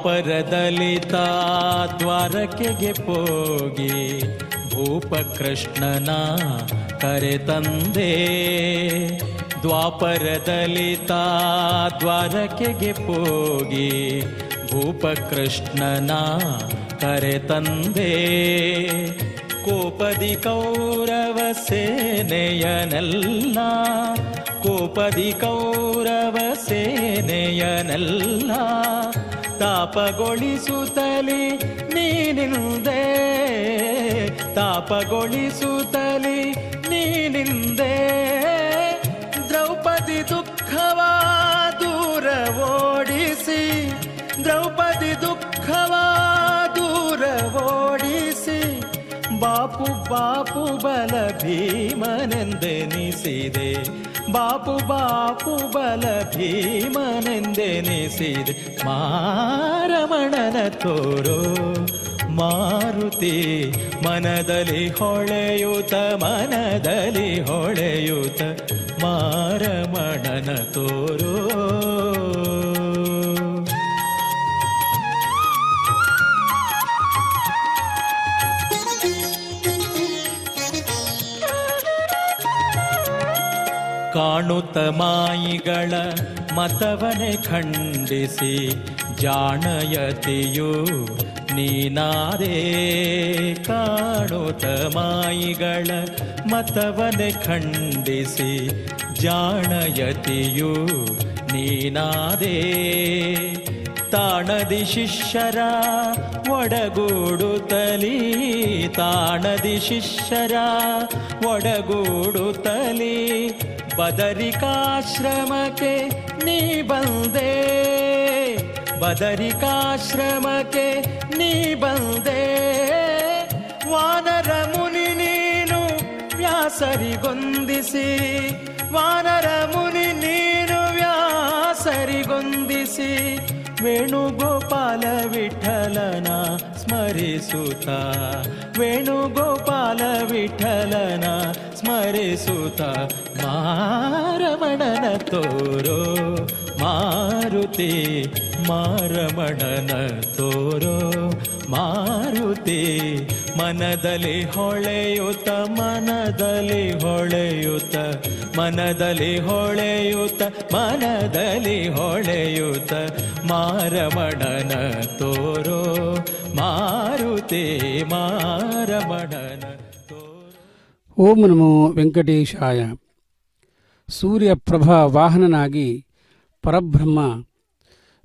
ದ್ವಾಪರದಲಿತ ದ್ವಾರಕೆಗೆ ಹೋಗಿ ಭೂಪಕೃಷ್ಣನ ಕರೆ ತಂದೆ. ದ್ವಾಪರದಲಿತ ದ್ವಾರಕೆಗೆ ಹೋಗಿ ಭೂಪಕೃಷ್ಣನ ಕರೆ ತಂದೆ. ಕೋಪದಿ ಕೌರವ ಸೇನೆಯನೆಲ್ಲ, ಕೋಪದಿ ಕೌರವ ಸೇನೆಯನೆಲ್ಲ ತಾಪಗೊಳಿಸುತ್ತಲಿ ನೀನಿಂದೆ. ತಾಪಗೊಳಿಸುತ್ತಲಿ ನೀನಿಂದೆ. ದ್ರೌಪದಿ ದುಃಖವ ದೂರ ಓಡಿಸಿ ದ್ರೌಪದಿ ದುಃಖವ ದೂರ ಓಡಿಸಿ ಬಾಪು ಬಾಪು ಬಲ ಭೀಮನೆಂದೆನಿಸಿದೆ. ಬಾಪು ಬಾಪು ಬಲ ಭೀಮನೆಂದೆನಿಸಿದೆ. ಮಾರಮಣನ ತೋರೋ ಮಾರುತಿ ಮನದಲ್ಲಿ ಹೊಳೆಯುತ ಮನದಲ್ಲಿ ಹೊಳೆಯುತ ಮಾರಮಣನ ತೋರೋ ಕಾಣುತ್ತ ಮಾಯಿಗಳ ಮತವನೆ ಖಂಡಿಸಿ, ಜಾಣಯತಿಯು ನೀನಾದೇ ಕಾಣುತ್ತ ಮಾಯಿಗಳ ಮತವನೆ ಖಂಡಿಸಿ, ಜಾಣಯತಿಯು ನೀನಾದೇ ತಾಣದಿ ಶಿಷ್ಯರ ಒಡಗೂಡುತ್ತಲಿ, ತಾಣದಿ ಶಿಷ್ಯರ ಒಡಗೂಡುತ್ತಲಿ ಬದರಿಕಾಶ್ರಮಕ್ಕೆ ನೀ ಬಂದೆ. ಬದರಿಕಾಶ್ರಮಕ್ಕೆ ನೀ ಬಂದೆ. ವಾನರ ಮುನಿ ನೀನು ವ್ಯಾಸರಿಗೊಂದಿಸಿ. ವಾನರ ಮುನಿ ನೀನು ವ್ಯಾಸರಿಗೊಂದಿಸಿ. ವೇಣುಗೋಪಾಲ ವಿಠಲನ ಸ್ಮರಿಸುತ್ತ. ವೇಣುಗೋಪಾಲ ವಿಠಲನ ಸ್ಮರಿಸುತ್ತ. ಮಾರಮಣನ ತೋರೋ, ಮಾರುತಿ, ಮಾರಮಣನ ತೋರೋ, ಮಾರುತಿ, ಮನದಲ್ಲಿ ಹೊಳೆಯುತ್ತ ಮನದಲ್ಲಿ ಹೊಳೆಯುತ್ತ ಮನದಲ್ಲಿ ಹೊಳೆಯುತ್ತ ಮನದಲ್ಲಿ ಹೊಳೆಯುತ್ತ, ಮಾರಮಣನ ತೋರೋ ಮಾರುತಿ ಮಾರಮಣನ ಓಂ ನಮೋ ವೆಂಕಟೇಶಾಯ. ಸೂರ್ಯಪ್ರಭ ವಾಹನನಾಗಿ, ಪರಬ್ರಹ್ಮ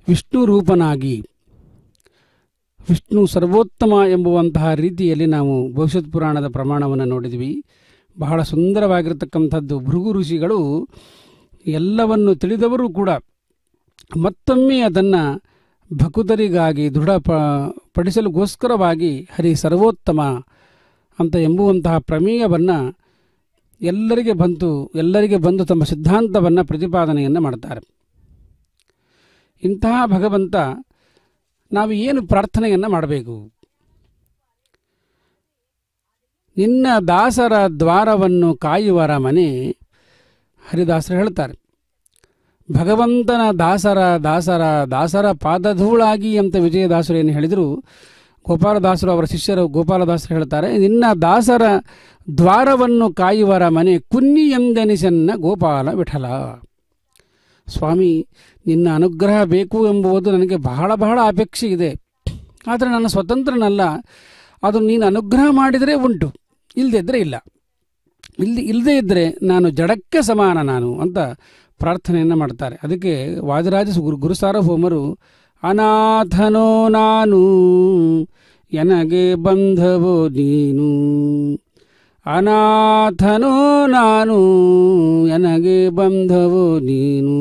ವಿಷ್ಣು ರೂಪನಾಗಿ, ವಿಷ್ಣು ಸರ್ವೋತ್ತಮ ಎಂಬುವಂತಹ ರೀತಿಯಲ್ಲಿ ನಾವು ಭವಿಷ್ಯತ್ ಪುರಾಣದ ಪ್ರಮಾಣವನ್ನು ನೋಡಿದ್ವಿ. ಬಹಳ ಸುಂದರವಾಗಿರತಕ್ಕಂಥದ್ದು ಭೃಗು ಋಷಿಗಳು ಎಲ್ಲವನ್ನು ತಿಳಿದವರು ಕೂಡ ಮತ್ತೊಮ್ಮೆ ಅದನ್ನು ಭಕುತರಿಗಾಗಿ ದೃಢ ಪ, ಪಡಿಸಲುಗೋಸ್ಕರವಾಗಿ ಹರಿ ಸರ್ವೋತ್ತಮ ಅಂತ ಎಂಬುವಂತಹ ಪ್ರಮೇಯವನ್ನು ಎಲ್ಲರಿಗೆ ಬಂತು, ಎಲ್ಲರಿಗೆ ಬಂದು ತಮ್ಮ ಸಿದ್ಧಾಂತವನ್ನು ಪ್ರತಿಪಾದನೆಯನ್ನು ಮಾಡ್ತಾರೆ. ಇಂತಹ ಭಗವಂತ ನಾವು ಏನು ಪ್ರಾರ್ಥನೆಯನ್ನು ಮಾಡಬೇಕು? ನಿನ್ನ ದಾಸರ ದ್ವಾರವನ್ನು ಕಾಯುವರ ಮನೆ ಹರಿದಾಸರು ಹೇಳ್ತಾರೆ. ಭಗವಂತನ ದಾಸರ ದಾಸರ ದಾಸರ ಪಾದಧೂಳಾಗಿ ಅಂತ ವಿಜಯದಾಸರು ಏನು ಹೇಳಿದರು? ಗೋಪಾಲದಾಸರು ಅವರ ಶಿಷ್ಯರು ಗೋಪಾಲದಾಸರು ಹೇಳ್ತಾರೆ, ನಿನ್ನ ದಾಸರ ದ್ವಾರವನ್ನು ಕಾಯುವರ ಮನೆ ಕುನ್ನಿ ಎಂದೆನಿಸನ್ನ ಗೋಪಾಲ ವಿಠಲ. ಸ್ವಾಮಿ, ನಿನ್ನ ಅನುಗ್ರಹ ಬೇಕು ಎಂಬುದು ನನಗೆ ಬಹಳ ಬಹಳ ಅಪೇಕ್ಷೆ ಇದೆ. ಆದರೆ ನನ್ನ ಸ್ವತಂತ್ರನಲ್ಲ. ಅದು ನೀನು ಅನುಗ್ರಹ ಮಾಡಿದರೆ ಉಂಟು. ಇಲ್ಲದೇ ಇದ್ದರೆ ಇಲ್ಲ. ಇಲ್ಲಿ ಇಲ್ಲದೇ ಇದ್ದರೆ ನಾನು ಜಡಕ್ಕೆ ಸಮಾನ ನಾನು ಅಂತ ಪ್ರಾರ್ಥನೆಯನ್ನು ಮಾಡ್ತಾರೆ. ಅದಕ್ಕೆ ವಾದಿರಾಜ ಗುರು ಗುರುಸಾರ್ವಭೌಮರು ಅನಾಥನೋ ನಾನು, ಎನಗೆ ಬಂಧವೋ ನೀನು, ಅನಾಥನೋ ನಾನು, ಎನಗೆ ಬಂಧವೋ ನೀನು,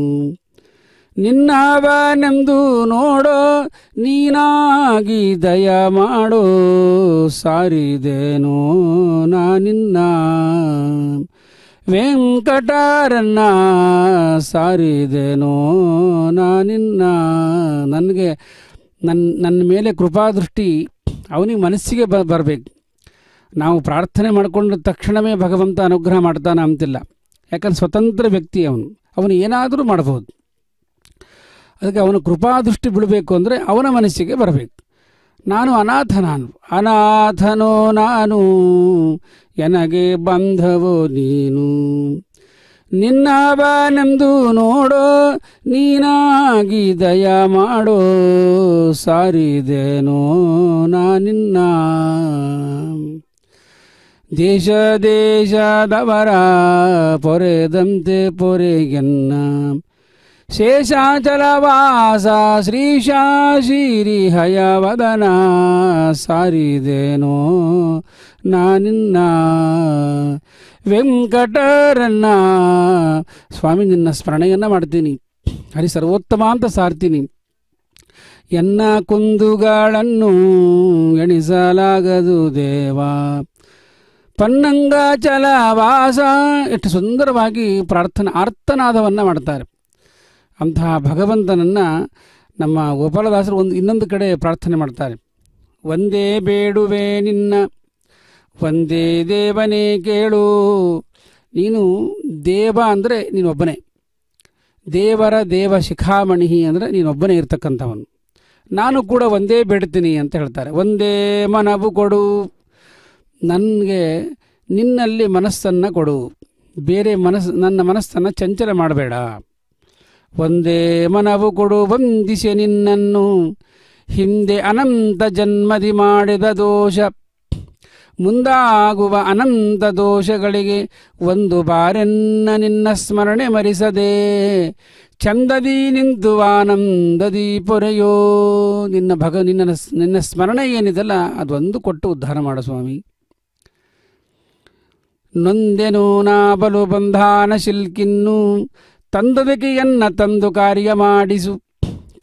ನಿನ್ನವನೆಂದು ನೋಡೋ, ನೀನಾಗಿ ದಯ ಮಾಡೋ, ಸಾರಿದೆನೋ ನಾ ನಿನ್ನ ವೆಂಕಟರನ್ನ ಸಾರಿದೆನೋ ನಾನಿನ್ನ ನನಗೆ ನನ್ನ ನನ್ನ ಮೇಲೆ ಕೃಪಾದೃಷ್ಟಿ ಅವನಿಗೆ ಮನಸ್ಸಿಗೆ ಬ, ಬರಬೇಕು. ನಾವು ಪ್ರಾರ್ಥನೆ ಮಾಡಿಕೊಂಡ ತಕ್ಷಣವೇ ಭಗವಂತ ಅನುಗ್ರಹ ಮಾಡ್ತಾನೆ ಅಂತಿಲ್ಲ. ಯಾಕಂದ್ರೆ ಸ್ವತಂತ್ರ ವ್ಯಕ್ತಿ ಅವನು. ಅವನು ಏನಾದರೂ ಮಾಡ್ಬೋದು. ಅದಕ್ಕೆ ಅವನು ಕೃಪಾದೃಷ್ಟಿ ಬಿಡಬೇಕು ಅಂದರೆ ಅವನ ಮನಸ್ಸಿಗೆ ಬರಬೇಕು. ನಾನು ಅನಾಥ ನಾನು ಅನಾಥನೋ ನಾನು. ಎನಗೆ ಬಂಧವೋ ನೀನು. ನಿನ್ನವನೆಂದು ನೋಡೋ, ನೀನಾಗಿ ದಯ ಮಾಡೋ, ಸಾರಿದೇನೋ ನಾ ನಿನ್ನ. ದೇಶ ದೇಶದವರ ಪೊರೆದಂತೆ ಪೊರೆಗೆನ್ನ. ಶೇಷಾಚಲವಾಸ ಶ್ರೀಶಾ ಶ್ರೀ ಹಯವದನ ಸಾರಿದೇನೋ ನಾನಿನ್ನ ವೆಂಕಟರನ್ನ ಸ್ವಾಮಿ ನಿನ್ನ ಸ್ಮರಣೆಯನ್ನು ಮಾಡ್ತೀನಿ. ಹರಿ ಸರ್ವೋತ್ತಮ ಅಂತ ಸಾರ್ತೀನಿ. ಎನ್ನ ಕುಂದುಗಳನ್ನು ಎಣಿಸಲಾಗದು ದೇವ. ಪನ್ನಂಗಾಚಲವಾಸ ಎಷ್ಟು ಸುಂದರವಾಗಿ ಪ್ರಾರ್ಥನಾ ಆರ್ತನಾದವನ್ನು ಮಾಡ್ತಾರೆ. ಅಂತಹ ಭಗವಂತನನ್ನು ನಮ್ಮ ಗೋಪಾಲದಾಸರು ಒಂದು ಇನ್ನೊಂದು ಕಡೆ ಪ್ರಾರ್ಥನೆ ಮಾಡ್ತಾರೆ. ಒಂದೇ ಬೇಡುವೆ ನಿನ್ನ, ಒಂದೇ ದೇವನೇ ಕೇಳು. ನೀನು ದೇವ ಅಂದರೆ ನೀನೊಬ್ಬನೇ. ದೇವರ ದೇವ ಶಿಖಾಮಣಿ ಅಂದರೆ ನೀನೊಬ್ಬನೇ ಇರ್ತಕ್ಕಂಥವನು. ನಾನು ಕೂಡ ಒಂದೇ ಬೇಡ್ತೀನಿ ಅಂತ ಹೇಳ್ತಾರೆ. ಒಂದೇ ಮನವು ಕೊಡು. ನನಗೆ ನಿನ್ನಲ್ಲಿ ಮನಸ್ಸನ್ನು ಕೊಡು. ಬೇರೆ ಮನಸ್ಸು ನನ್ನ ಮನಸ್ಸನ್ನು ಚಂಚಲ ಮಾಡಬೇಡ. ಒಂದೇ ಮನವು ಕೊಡು ವಂದಿಸೆ ನಿನ್ನನ್ನು. ಹಿಂದೆ ಅನಂತ ಜನ್ಮದಿ ಮಾಡಿದ ದೋಷ. ಮುಂದಾಗುವ ಅನಂತ ದೋಷಗಳಿಗೆ ಒಂದು ಬಾರೆನ್ನ ನಿನ್ನ ಸ್ಮರಣೆ ಮರಿಸದೆ. ಚಂದದಿ ನಿಂತು ಆನಂದದಿ ಪೊರೆಯೋ. ನಿನ್ನ ಭಗ, ನಿನ್ನ ನಿನ್ನ ಸ್ಮರಣೆ ಏನಿದೆಲ್ಲ, ಅದೊಂದು ಕೊಟ್ಟು ಉದ್ಧಾರ ಮಾಡ ಸ್ವಾಮಿ. ನೊಂದೆನೂ ನಾ ಬಲು ಬಂಧಾನ ಶಿಲ್ಕಿನ್ನು. ತಂದದಕ್ಕೆ ಎನ್ನ ತಂದು ಕಾರ್ಯ ಮಾಡಿಸು.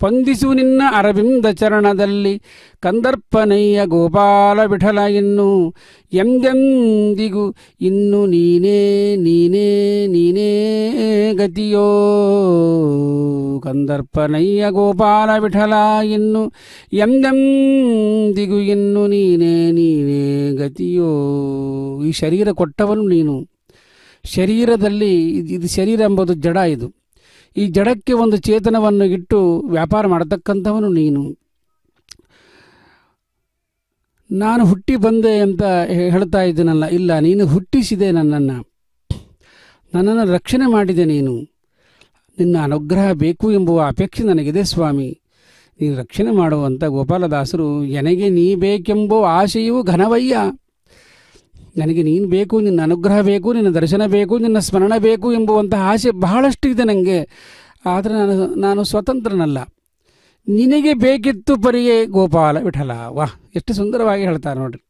ಪಂದಿಸು ನಿನ್ನ ಅರವಿಂದ ಚರಣದಲ್ಲಿ. ಕಂದರ್ಪನಯ್ಯ ಗೋಪಾಲ ವಿಠಲ ಇನ್ನು ಎಂದೆಂದಿಗೂ ಇನ್ನು ನೀನೇ ನೀನೇ ನೀನೇ ಗತಿಯೋ. ಕಂದರ್ಪನಯ್ಯ ಗೋಪಾಲ ವಿಠಲ ಇನ್ನು ಎಂದೆಂದಿಗೂ ಇನ್ನು ನೀನೇ ನೀನೇ ಗತಿಯೋ. ಈ ಶರೀರ ಕೊಟ್ಟವನು ನೀನು. ಶರೀರದಲ್ಲಿ ಇದು- ಶರೀರ ಎಂಬುದು ಜಡ ಇದು. ಈ ಜಡಕ್ಕೆ ಒಂದು ಚೇತನವನ್ನು ಇಟ್ಟು ವ್ಯಾಪಾರ ಮಾಡತಕ್ಕಂಥವನು ನೀನು. ನಾನು ಹುಟ್ಟಿ ಬಂದೆ ಅಂತ ಹೇಳ್ತಾ ಇದ್ದೀನಲ್ಲ, ಇಲ್ಲ, ನೀನು ಹುಟ್ಟಿಸಿದೆ ನನ್ನನ್ನು. ನನ್ನನ್ನು ರಕ್ಷಣೆ ಮಾಡಿದೆ ನೀನು. ನಿನ್ನ ಅನುಗ್ರಹ ಬೇಕು ಎಂಬುವ ಅಪೇಕ್ಷೆ ನನಗಿದೆ ಸ್ವಾಮಿ. ನೀನು ರಕ್ಷಣೆ ಮಾಡುವಂಥ ಗೋಪಾಲದಾಸರು ನನಗೆ ನೀ ಬೇಕೆಂಬ ಆಶೆಯೂ ಘನವಯ್ಯ. ನನಗೆ ನೀನು ಬೇಕು, ನಿನ್ನ ಅನುಗ್ರಹ ಬೇಕು, ನಿನ್ನ ದರ್ಶನ ಬೇಕು, ನಿನ್ನ ಸ್ಮರಣ ಬೇಕು ಎಂಬುವಂತಹ ಆಸೆ ಬಹಳಷ್ಟು ಇದೆ ನನಗೆ. ಆದರೆ ನಾನು ನಾನು ಸ್ವತಂತ್ರನಲ್ಲ. ನಿನಗೆ ಬೇಕಿತ್ತು ಪರಿಯೇ ಗೋಪಾಲ ವಿಠಲ. ವಾ ಎಷ್ಟು ಸುಂದರವಾಗಿ ಹೇಳ್ತಾರೆ ನೋಡ್ರಿ.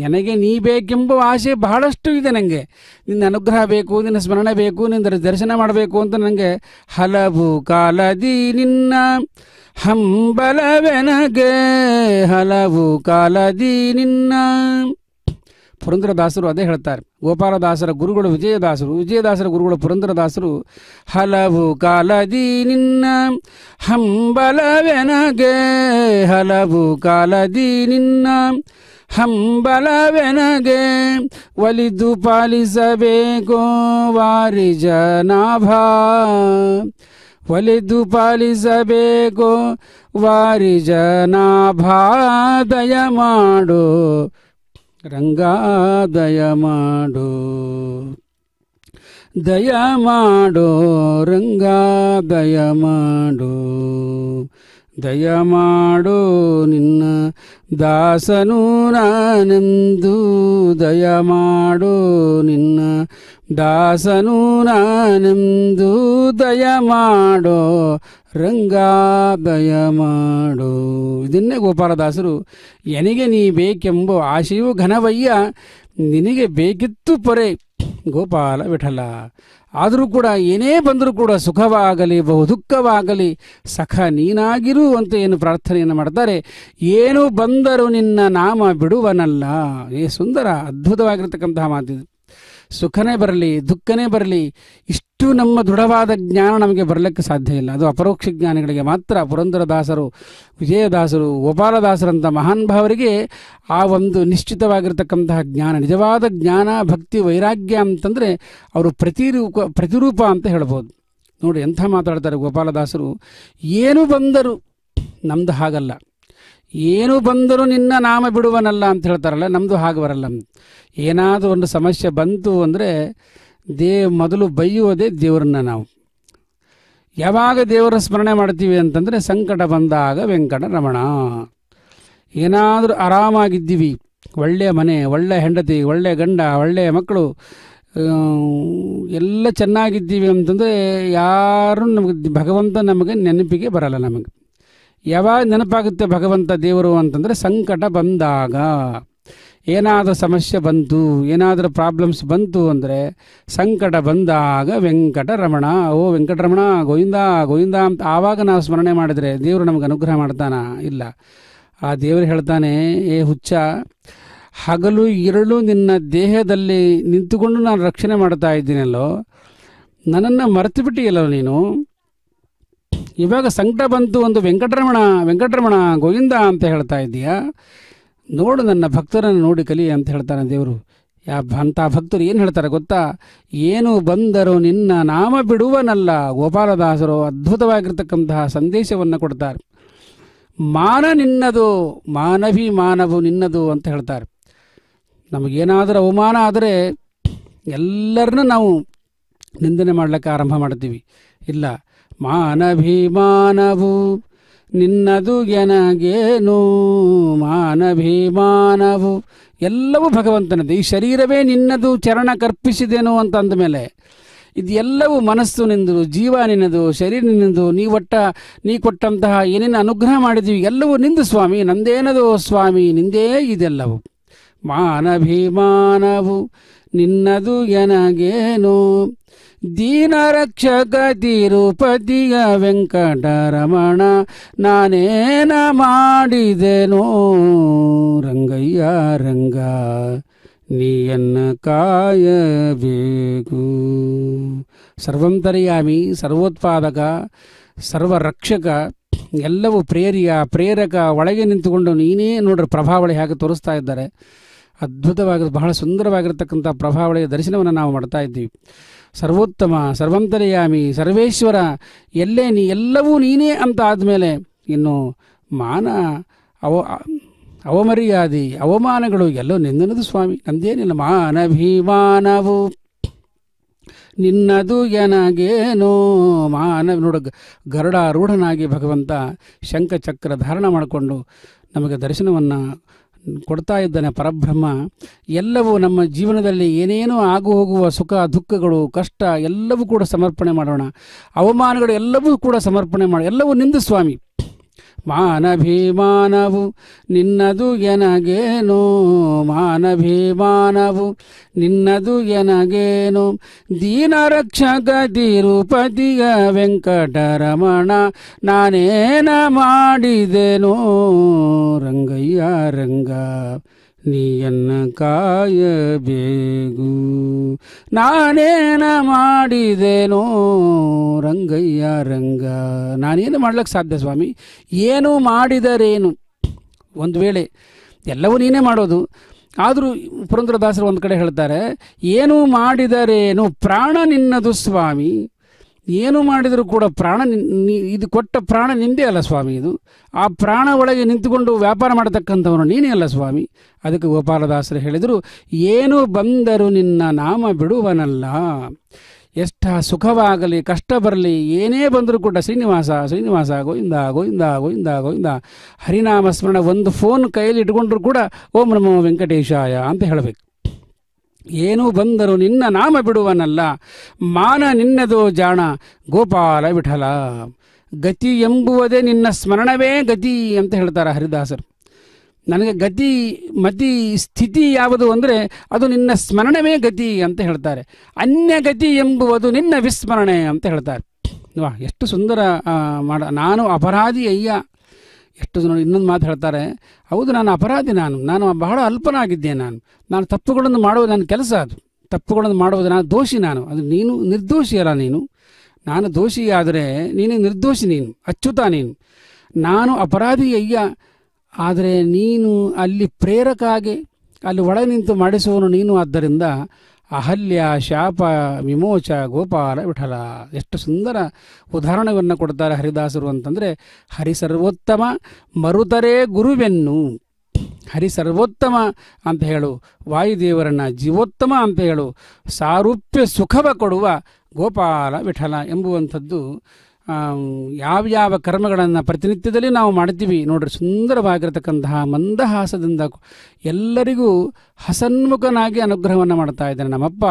ನನಗೆ ನೀ ಬೇಕೆಂಬ ಆಸೆ ಬಹಳಷ್ಟು ಇದೆ ನನಗೆ ನಿನ್ನ ಅನುಗ್ರಹ ಬೇಕು, ನಿನ್ನ ಸ್ಮರಣೆ ಬೇಕು, ನಿನ್ನ ದರ್ಶನ ಮಾಡಬೇಕು ಅಂತ ನನಗೆ ಹಲವು ಕಾಲದಿ ನಿನ್ನ ಹಂಬಲವೆನಗೆ ಹಲವು ಕಾಲದಿ ನಿನ್ನ ಪುರಂದರದಾಸರು ಅದೇ ಹೇಳ್ತಾರೆ. ಗೋಪಾಲದಾಸರ ಗುರುಗಳು, ವಿಜಯದಾಸರು, ವಿಜಯದಾಸರ ಗುರುಗಳು ಪುರಂದರದಾಸರು, ಹಲವು ಕಾಲದಿ ನಿನ್ನ ಹಂಬಲವೆನಗೆ, ಹಲವು ಕಾಲದಿ ನಿನ್ನ ಹಂಬಲವೆನಗೆ, ಒಲಿದು ಪಾಲಿಸಬೇಕು ವಾರಿ ಜನಾಭ. ಒಲಿದು ಪಾಲಿಸಬೇಕೋ ವಾರಿ ಜನಾಭ, ದಯ ಮಾಡು ರಂಗ ದಯ ಮಾಡು, ದಯ ಮಾಡೋ ರಂಗ ದಯ ಮಾಡು. ದಯ ಮಾಡೋ ನಿನ್ನ ದಾಸನು ನಾನೆಂದು, ದಯ ಮಾಡೋ ನಿನ್ನ ದಾಸನು ನಾನೆಂದು, ದಯ ಮಾಡೋ. ರಂಗ ಮಾಡು ಮಾಡೋ. ಇದನ್ನೇ ಗೋಪಾಲದಾಸರು, ಎನಿಗೆ ನೀ ಬೇಕೆಂಬ ಆಶೆಯು ಘನವಯ್ಯ, ನಿನಗೆ ಬೇಕಿತ್ತು ಪೊರೆ. ಗೋಪಾಲ ವಿಠಲ, ಆದರೂ ಕೂಡ ಏನೇ ಬಂದರೂ ಕೂಡ ಸುಖವಾಗಲಿ, ಬಹು ದುಃಖವಾಗಲಿ, ಸಖ ನೀನಾಗಿರು ಅಂತ ಏನು ಪ್ರಾರ್ಥನೆಯನ್ನು ಮಾಡ್ತಾರೆ? ಏನು ಬಂದರೂ ನಿನ್ನ ನಾಮ ಬಿಡುವನಲ್ಲ. ಏ ಸುಂದರ, ಅದ್ಭುತವಾಗಿರ್ತಕ್ಕಂತಹ ಮಾತಿದು. ಸುಖನೇ ಬರಲಿ, ದುಃಖನೇ ಬರಲಿ, ಇಷ್ಟು ನಮ್ಮ ದೃಢವಾದ ಜ್ಞಾನ ನಮಗೆ ಬರಲಿಕ್ಕೆ ಸಾಧ್ಯ ಇಲ್ಲ. ಅದು ಅಪರೋಕ್ಷ ಜ್ಞಾನಿಗಳಿಗೆ ಮಾತ್ರ, ಪುರಂದರದಾಸರು, ವಿಜಯದಾಸರು ಗೋಪಾಲದಾಸರಂಥ ಮಹಾನ್ ಭಾವರಿಗೆ ಆ ಒಂದು ನಿಶ್ಚಿತವಾಗಿರ್ತಕ್ಕಂತಹ ಜ್ಞಾನ, ನಿಜವಾದ ಜ್ಞಾನ, ಭಕ್ತಿ, ವೈರಾಗ್ಯ ಅಂತಂದರೆ ಅವರು ಪ್ರತಿರೂಪ ಪ್ರತಿರೂಪ ಅಂತ ಹೇಳ್ಬೋದು. ನೋಡಿ ಎಂಥ ಮಾತಾಡ್ತಾರೆ ಗೋಪಾಲದಾಸರು. ಏನು ಬಂದರು ನಮ್ದು ಹಾಗಲ್ಲ. ಏನು ಬಂದರೂ ನಿನ್ನ ನಾಮ ಬಿಡುವನಲ್ಲ ಅಂತ ಹೇಳ್ತಾರಲ್ಲ ನಮ್ಮದು ಹಾಗೆ ಬರಲ್ಲ ಏನಾದರೂ ಒಂದು ಸಮಸ್ಯೆ ಬಂತು ಅಂದರೆ ದೇ ಮೊದಲು ಬೈಯುವುದೇ ದೇವರನ್ನ ನಾವು. ಯಾವಾಗ ದೇವರ ಸ್ಮರಣೆ ಮಾಡ್ತೀವಿ ಅಂತಂದರೆ ಸಂಕಟ ಬಂದಾಗ ವೆಂಕಟರಮಣ ಏನಾದರೂ ಆರಾಮಾಗಿದ್ದೀವಿ. ಒಳ್ಳೆಯ ಮನೆ ಒಳ್ಳೆಯ ಹೆಂಡತಿ ಒಳ್ಳೆಯ ಗಂಡ ಒಳ್ಳೆಯ ಮಕ್ಕಳು ಎಲ್ಲ ಚೆನ್ನಾಗಿದ್ದೀವಿ ಅಂತಂದರೆ ಯಾರು ನಮಗೆ ಭಗವಂತ ನಮಗೆ ನೆನಪಿಗೆ ಬರಲ್ಲ ನಮಗೆ. ಯಾವಾಗ ನೆನಪಾಗುತ್ತೆ ಭಗವಂತ ದೇವರು ಅಂತಂದರೆ ಸಂಕಟ ಬಂದಾಗ. ಏನಾದರೂ ಸಮಸ್ಯೆ ಬಂತು ಏನಾದರೂ ಪ್ರಾಬ್ಲಮ್ಸ್ ಬಂತು ಅಂದರೆ ಸಂಕಟ ಬಂದಾಗ ವೆಂಕಟರಮಣ, ಓ ವೆಂಕಟರಮಣ, ಗೋವಿಂದ ಗೋವಿಂದ ಅಂತ ಆವಾಗ ನಾವು ಸ್ಮರಣೆ ಮಾಡಿದರೆ ದೇವರು ನಮಗೆ ಅನುಗ್ರಹ ಮಾಡ್ತಾನ? ಇಲ್ಲ. ಆ ದೇವರು ಹೇಳ್ತಾನೆ, ಏ ಹುಚ್ಚ, ಹಗಲು ಇರಳು ನಿನ್ನ ದೇಹದಲ್ಲಿ ನಿಂತುಕೊಂಡು ನಾನು ರಕ್ಷಣೆ ಮಾಡ್ತಾ ಇದ್ದೀನಲ್ಲೋ? ನನ್ನನ್ನು ಮರೆತು ಬಿಟ್ಟಿಯಲ್ಲೋ ನೀನು? ಇವಾಗ ಸಂಕಟ ಬಂತು ಒಂದು ವೆಂಕಟರಮಣ ವೆಂಕಟರಮಣ, ಗೋವಿಂದ ಅಂತ ಹೇಳ್ತಾ ಇದ್ದೀಯಾ? ನೋಡು ನನ್ನ ಭಕ್ತರನ್ನು ನೋಡಿ ಕಲಿ ಅಂತ ಹೇಳ್ತಾರೆ ದೇವರು. ಯಾ ಅಂಥ ಭಕ್ತರು ಏನು ಹೇಳ್ತಾರೆ ಗೊತ್ತಾ? ಏನು ಬಂದರೂ ನಿನ್ನ ನಾಮ ಬಿಡುವನಲ್ಲ, ಗೋಪಾಲದಾಸರು ಅದ್ಭುತವಾಗಿರ್ತಕ್ಕಂತಹ ಸಂದೇಶವನ್ನು ಕೊಡ್ತಾರೆ. ಮಾನ ನಿನ್ನದು ಮಾನವಿ ಮಾನವು ನಿನ್ನದು ಅಂತ ಹೇಳ್ತಾರೆ. ನಮಗೇನಾದರೂ ಅವಮಾನ ಆದರೆ ಎಲ್ಲರನ್ನೂ ನಾವು ನಿಂದನೆ ಮಾಡಲಿಕ್ಕೆ ಆರಂಭ ಮಾಡ್ತೀವಿ. ಇಲ್ಲ, ಮಾನಭಿಮಾನವು ನಿನ್ನದು ಎನಗೇನು? ಮಾನಭಿಮಾನವು. ಎಲ್ಲವೂ ಭಗವಂತನದು. ಈ ಶರೀರವೇ ನಿನ್ನದು ಚರಣ ಕರ್ಪಿಸಿದೆನು ಅಂತ ಅಂದಮೇಲೆ ಇದೆಲ್ಲವೂ ಮನಸ್ಸು ನಿಂದು, ಜೀವ ನಿನ್ನದು, ಶರೀರ ನಿನ್ನದು. ನೀ ಒಟ್ಟ, ನೀ ಕೊಟ್ಟಂತಹ ಏನೇನು ಅನುಗ್ರಹ ಮಾಡಿದ್ದೀವಿ ಎಲ್ಲವೂ ನಿಂದು ಸ್ವಾಮಿ. ನಂದೇನದು ಸ್ವಾಮಿ? ನಿಂದೇ ಇದೆಲ್ಲವು. ಮಾನಭಿಮಾನವು. ನಿನ್ನದು ಎನಗೇನು? ದೀನ ರಕ್ಷಕ ತಿರುಪತಿಯ ವೆಂಕಟರಮಣ, ನಾನೇನ ಮಾಡಿದೆನೋ ರಂಗಯ್ಯ, ರಂಗ, ನೀಯನ್ನ ಕಾಯಬೇಕು. ಸರ್ವಂತರ್ಯಾಮಿ ಸರ್ವೋತ್ಪಾದಕ, ಸರ್ವರಕ್ಷಕ, ಎಲ್ಲವೂ ಪ್ರೇರಿಯ, ಪ್ರೇರಕ, ಒಳಗೆ ನಿಂತುಕೊಂಡು ನೀನೇ ನೋಡ್ರಿ ಪ್ರಭಾವಳಿ ಹೇಗೆ ತೋರಿಸ್ತಾ ಇದ್ದಾರೆ. ಅದ್ಭುತವಾಗಿ ಬಹಳ ಸುಂದರವಾಗಿರ್ತಕ್ಕಂಥ ಪ್ರಭಾವಳಿಯ ದರ್ಶನವನ್ನು ನಾವು ಮಾಡ್ತಾ ಇದ್ದೀವಿ. ಸರ್ವೋತ್ತಮ, ಸರ್ವಂತರ್ಯಾಮಿ, ಸರ್ವೇಶ್ವರ, ಎಲ್ಲೇ ನೀ, ಎಲ್ಲವೂ ನೀನೇ ಅಂತ ಆದಮೇಲೆ ಇನ್ನು ಮಾನ ಅವ, ಅವಮರ್ಯಾದಿ, ಅವಮಾನಗಳು ಎಲ್ಲೋ ನಿಂದನದು ಸ್ವಾಮಿ, ನಂದೇನಿಲ್ಲ, ಮಾನಭಿಮಾನವು. ನಿನ್ನದು ಎನಗೇನೋ? ಮಾನವ ನೋಡ ಗರುಡಾರೂಢನಾಗಿ ಭಗವಂತ ಶಂಖಚಕ್ರ ಧಾರಣ ಮಾಡಿಕೊಂಡು ನಮಗೆ ದರ್ಶನವನ್ನು ಕೊಡ್ತಾ ಇದ್ದಾನೆ ಪರಬ್ರಹ್ಮ, ಎಲ್ಲವೂ ನಮ್ಮ ಜೀವನದಲ್ಲಿ ಏನೇನೋ ಆಗು ಹೋಗುವ ಸುಖ, ದುಃಖಗಳು, ಕಷ್ಟ ಎಲ್ಲವೂ ಕೂಡ ಸಮರ್ಪಣೆ ಮಾಡೋಣ. ಅವಮಾನಗಳು ಎಲ್ಲವೂ ಕೂಡ ಸಮರ್ಪಣೆ ಮಾಡೋಣ ಎಲ್ಲವೂ ನಿಂದು ಸ್ವಾಮಿ. ಮಾನಭಿಮಾನವು ನಿನ್ನದು ಎನಗೇನೋ? ಮಾನಭಿಮಾನವು ನಿನ್ನದು ಎನಗೇನೋ? ದೀನ ರಕ್ಷಕ ತಿರುಪತಿಯ ವೆಂಕಟರಮಣ ನಾನೇನ ಮಾಡಿದೆನೋ? ರಂಗಯ್ಯ ರಂಗ ನೀಯನ್ನ ಕಾಯಬೇಕು ನಾನೇನ ಮಾಡಿದೇನೋ ರಂಗಯ್ಯ, ರಂಗ. ನಾನೇನು ಮಾಡ್ಲಿಕ್ಕೆ ಸಾಧ್ಯ ಸ್ವಾಮಿ? ಏನು ಮಾಡಿದರೇನು? ಒಂದು ವೇಳೆ ಎಲ್ಲವೂ ನೀನೇ ಮಾಡೋದು. ಆದರೂ ಪುರಂದ್ರದಾಸರು ಒಂದು ಕಡೆ ಹೇಳ್ತಾರೆ, ಏನು ಮಾಡಿದರೇನು? ಪ್ರಾಣ ನಿನ್ನದು ಸ್ವಾಮಿ. ಏನು ಮಾಡಿದರೂ ಕೂಡ ಪ್ರಾಣ ಇದು ಕೊಟ್ಟ ಪ್ರಾಣ ನಿಂದೇ ಅಲ್ಲ ಸ್ವಾಮಿ ಇದು. ಆ ಪ್ರಾಣ ಒಳಗೆ ನಿಂತುಕೊಂಡು ವ್ಯಾಪಾರ ಮಾಡತಕ್ಕಂಥವನು ನೀನೇ ಅಲ್ಲ ಸ್ವಾಮಿ. ಅದಕ್ಕೆ ಗೋಪಾಲದಾಸರು ಹೇಳಿದರು, ಏನು ಬಂದರೂ ನಿನ್ನ ನಾಮ ಬಿಡುವನಲ್ಲ. ಎಷ್ಟ ಸುಖವಾಗಲಿ, ಕಷ್ಟ ಬರಲಿ, ಏನೇ ಬಂದರೂ ಕೂಡ ಶ್ರೀನಿವಾಸ ಶ್ರೀನಿವಾಸ ಆಗೋ ಗೋವಿಂದ ಗೋವಿಂದ ಗೋವಿಂದ ಇಂದ ಹರಿನಾಮ ಸ್ಮರಣ ಒಂದು ಫೋನ್ ಕೈಯಲ್ಲಿ ಇಟ್ಕೊಂಡ್ರು ಕೂಡ ಓಂ ನಮೋ ವೆಂಕಟೇಶಾಯ ಅಂತ ಹೇಳಬೇಕು. ಏನು ಬಂದರು ನಿನ್ನ ನಾಮ ಬಿಡುವನಲ್ಲ, ಮಾನ ನಿನ್ನದು ಜಾಣ, ಗೋಪಾಲ ವಿಠಲ. ಗತಿ ಎಂಬುವುದೇ ನಿನ್ನ ಸ್ಮರಣವೇ ಗತಿ ಅಂತ ಹೇಳ್ತಾರೆ ಹರಿದಾಸರು. ನನಗೆ ಗತಿ, ಮತಿ, ಸ್ಥಿತಿ ಯಾವುದು ಅಂದರೆ ಅದು ನಿನ್ನ ಸ್ಮರಣವೇ ಗತಿ ಅಂತ ಹೇಳ್ತಾರೆ. ಅನ್ಯ ಗತಿ ಎಂಬುವುದು ನಿನ್ನ ವಿಸ್ಮರಣೆ ಅಂತ ಹೇಳ್ತಾರೆ. ವಾ ಎಷ್ಟು ಸುಂದರ ಮಾಡ, ನಾನು ಅಪರಾಧಿ ಅಯ್ಯ. ಎಷ್ಟು ಜನ ಇನ್ನೊಂದು ಮಾತು ಹೇಳ್ತಾರೆ, ಹೌದು, ನಾನು ಅಪರಾಧಿ ನಾನು ನಾನು ಬಹಳ ಅಲ್ಪನಾಗಿದ್ದೆ ನಾನು. ನಾನು ತಪ್ಪುಗಳನ್ನು ಮಾಡುವುದು ನನ್ನ ಕೆಲಸ ಅದು. ತಪ್ಪುಗಳನ್ನು ಮಾಡುವುದು ನಾನು ದೋಷಿ ನಾನು. ಅದು ನೀನು ನಿರ್ದೋಷಿ ಅಲ್ಲ ನೀನು. ನಾನು ದೋಷಿ ಆದರೆ ನೀನು ನಿರ್ದೋಷಿ ನೀನು ಅಚ್ಚುತ ನೀನು. ನಾನು ಅಪರಾಧಿ ಅಯ್ಯ ಆದರೆ ನೀನು ಅಲ್ಲಿ ಪ್ರೇರಕಾಗೆ, ಅಲ್ಲಿ ಒಳಗೆ ನಿಂತು ಮಾಡಿಸುವನು ನೀನು ಆದ್ದರಿಂದ ಅಹಲ್ಯ, ಶಾಪ, ವಿಮೋಚ, ಗೋಪಾಲ, ವಿಠಲ. ಎಷ್ಟು ಸುಂದರ ಉದಾಹರಣೆಯನ್ನು ಕೊಡ್ತಾರೆ ಹರಿದಾಸರು ಅಂತಂದರೆ ಹರಿ ಸರ್ವೋತ್ತಮ ಮರುತರೇ ಗುರುವೆನ್ನು. ಹರಿ ಸರ್ವೋತ್ತಮ ಅಂತ ಹೇಳು. ವಾಯುದೇವರನ್ನ ಜೀವೋತ್ತಮ ಅಂತ ಹೇಳು. ಸಾರೂಪ್ಯ ಸುಖವ ಕೊಡುವ ಗೋಪಾಲ, ವಿಠಲ ಎಂಬುವಂಥದ್ದು ಆಮ್, ಯಾವ ಕರ್ಮಗಳನ್ನು ಪ್ರತಿನಿತ್ಯದಲ್ಲಿ ನಾವು ಮಾಡ್ತೀವಿ ನೋಡ್ರಿ ಸುಂದರವಾಗಿರತಕ್ಕಂತಹ ಮಂದಹಾಸದಿಂದ ಎಲ್ಲರಿಗೂ ಹಸನ್ಮುಖನಾಗಿ ಅನುಗ್ರಹವನ್ನು ಮಾಡ್ತಾ ಇದ್ದಾನೆ ನಮ್ಮಪ್ಪ.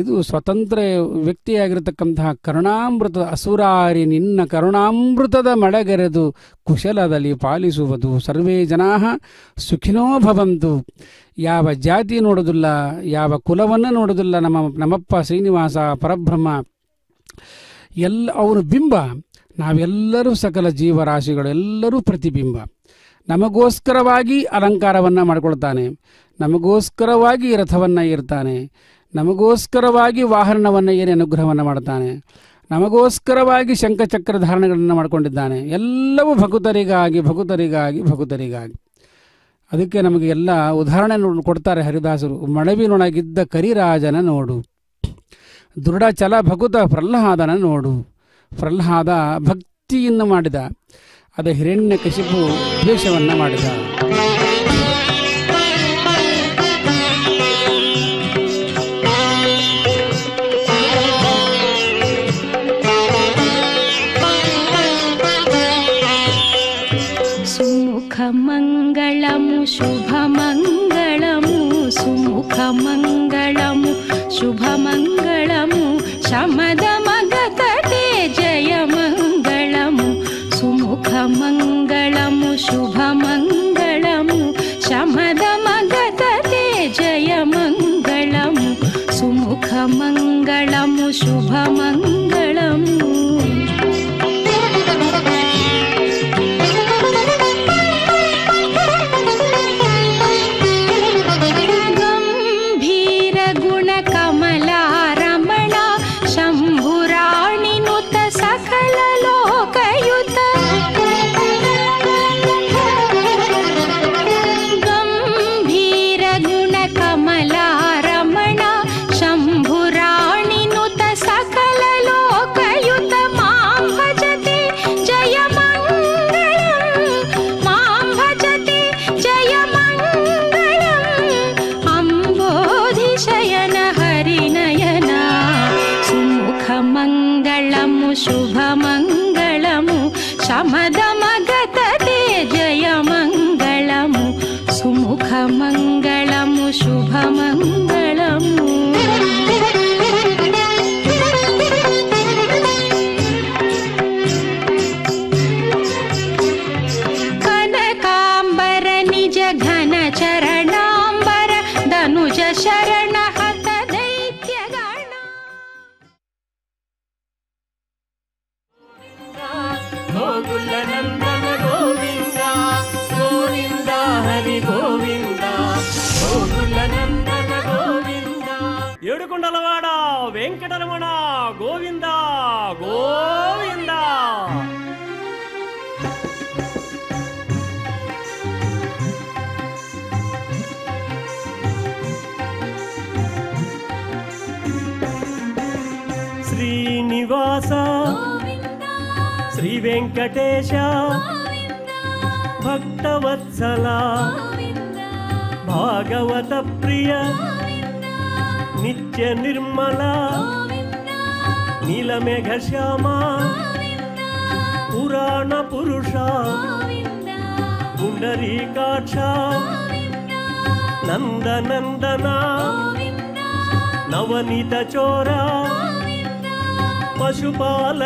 ಇದು ಸ್ವತಂತ್ರ ವ್ಯಕ್ತಿಯಾಗಿರತಕ್ಕಂತಹ ಕರುಣಾಮೃತ ಅಸುರಾರಿ ನಿನ್ನ ಕರುಣಾಮೃತದ ಮಳೆಗೆರೆದು ಕುಶಲದಲ್ಲಿ ಪಾಲಿಸುವುದು. ಸರ್ವೇ ಜನಾ ಸುಖಿನೋ ಭವಂತು. ಯಾವ ಜಾತಿ ನೋಡೋದಿಲ್ಲ ಯಾವ ಕುಲವನ್ನು ನೋಡೋದಿಲ್ಲ ನಮ್ಮ ನಮ್ಮಪ್ಪ ಶ್ರೀನಿವಾಸ ಪರಬ್ರಹ್ಮ. ಎಲ್ಲ ಅವನು ಬಿಂಬ, ನಾವೆಲ್ಲರೂ ಸಕಲ ಜೀವರಾಶಿಗಳು, ಎಲ್ಲರೂ ಪ್ರತಿಬಿಂಬ. ನಮಗೋಸ್ಕರವಾಗಿ ಅಲಂಕಾರವನ್ನು ಮಾಡಿಕೊಳ್ತಾನೆ, ನಮಗೋಸ್ಕರವಾಗಿ ರಥವನ್ನು ಇರ್ತಾನೆ ನಮಗೋಸ್ಕರವಾಗಿ ವಾಹನವನ್ನು ಏನು ಅನುಗ್ರಹವನ್ನು ಮಾಡ್ತಾನೆ, ನಮಗೋಸ್ಕರವಾಗಿ ಶಂಖಚಕ್ರ ಧಾರಣೆಗಳನ್ನು ಮಾಡಿಕೊಂಡಿದ್ದಾನೆ. ಎಲ್ಲವೂ ಭಕುತರಿಗಾಗಿ ಭಕುತರಿಗಾಗಿ ಭಕುತರಿಗಾಗಿ. ಅದಕ್ಕೆ ನಮಗೆ ಎಲ್ಲ ಉದಾಹರಣೆ ಕೊಡ್ತಾರೆ ಹರಿದಾಸರು. ಮಳವಿನೊಳಗಿದ್ದ ಕರಿರಾಜನ ನೋಡು. ದೃಢಚಲ ಭಕುತ ಪ್ರಹ್ಲಾದನ ನೋಡು ಪ್ರಹ್ಲಾದ ಭಕ್ತಿಯನ್ನು ಮಾಡಿದ ಅದ ಹಿರಣ್ಯ ಕಶಿಪು ದ್ವೇಷವನ್ನು ಮಾಡಿದ సుముఖమంగళము శుభమంగళము సుముఖమంగళము శుభమంగళము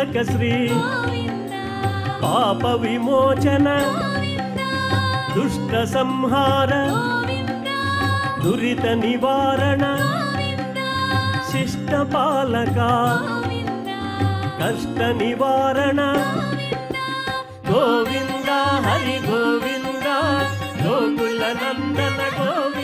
కనక శ్రీ పాప విమోచన దుష్ట సంహార దురిత నివారణ శిష్ట పాలక కష్ట నివారణ. గోవింద హరి గోవింద గోకుల నందన గోవింద.